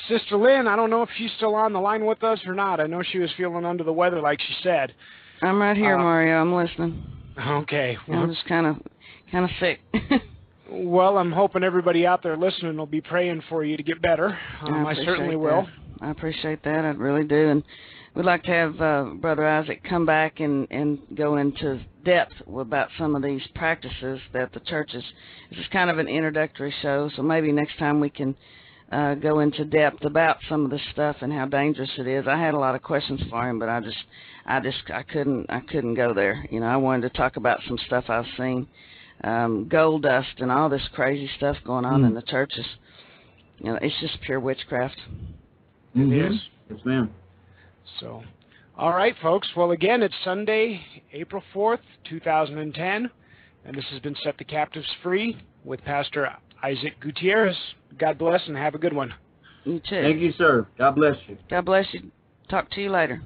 Sister Lynn, I don't know if she's still on the line with us or not. I know she was feeling under the weather, like she said. I'm right here, uh, Mario. I'm listening. Okay. Well, I'm just kind of, kind of sick. well, I'm hoping everybody out there listening will be praying for you to get better. Um, I, I certainly that. will. I appreciate that. I really do, and we'd like to have uh, Brother Isaac come back and and go into depth about some of these practices that the churches. This is kind of an introductory show, so maybe next time we can uh, go into depth about some of the stuff and how dangerous it is. I had a lot of questions for him, but I just, I just, I couldn't, I couldn't go there. You know, I wanted to talk about some stuff I've seen, um, gold dust and all this crazy stuff going on Mm. in the churches. You know, it's just pure witchcraft. It Mhm. is. Yes, ma'am. So, all right, folks. Well, again, it's Sunday, April 4th, 2010, and this has been Set the Captives Free with Pastor Isaac Gutierrez. God bless and have a good one. You too. Thank you, sir. God bless you. God bless you. Talk to you later.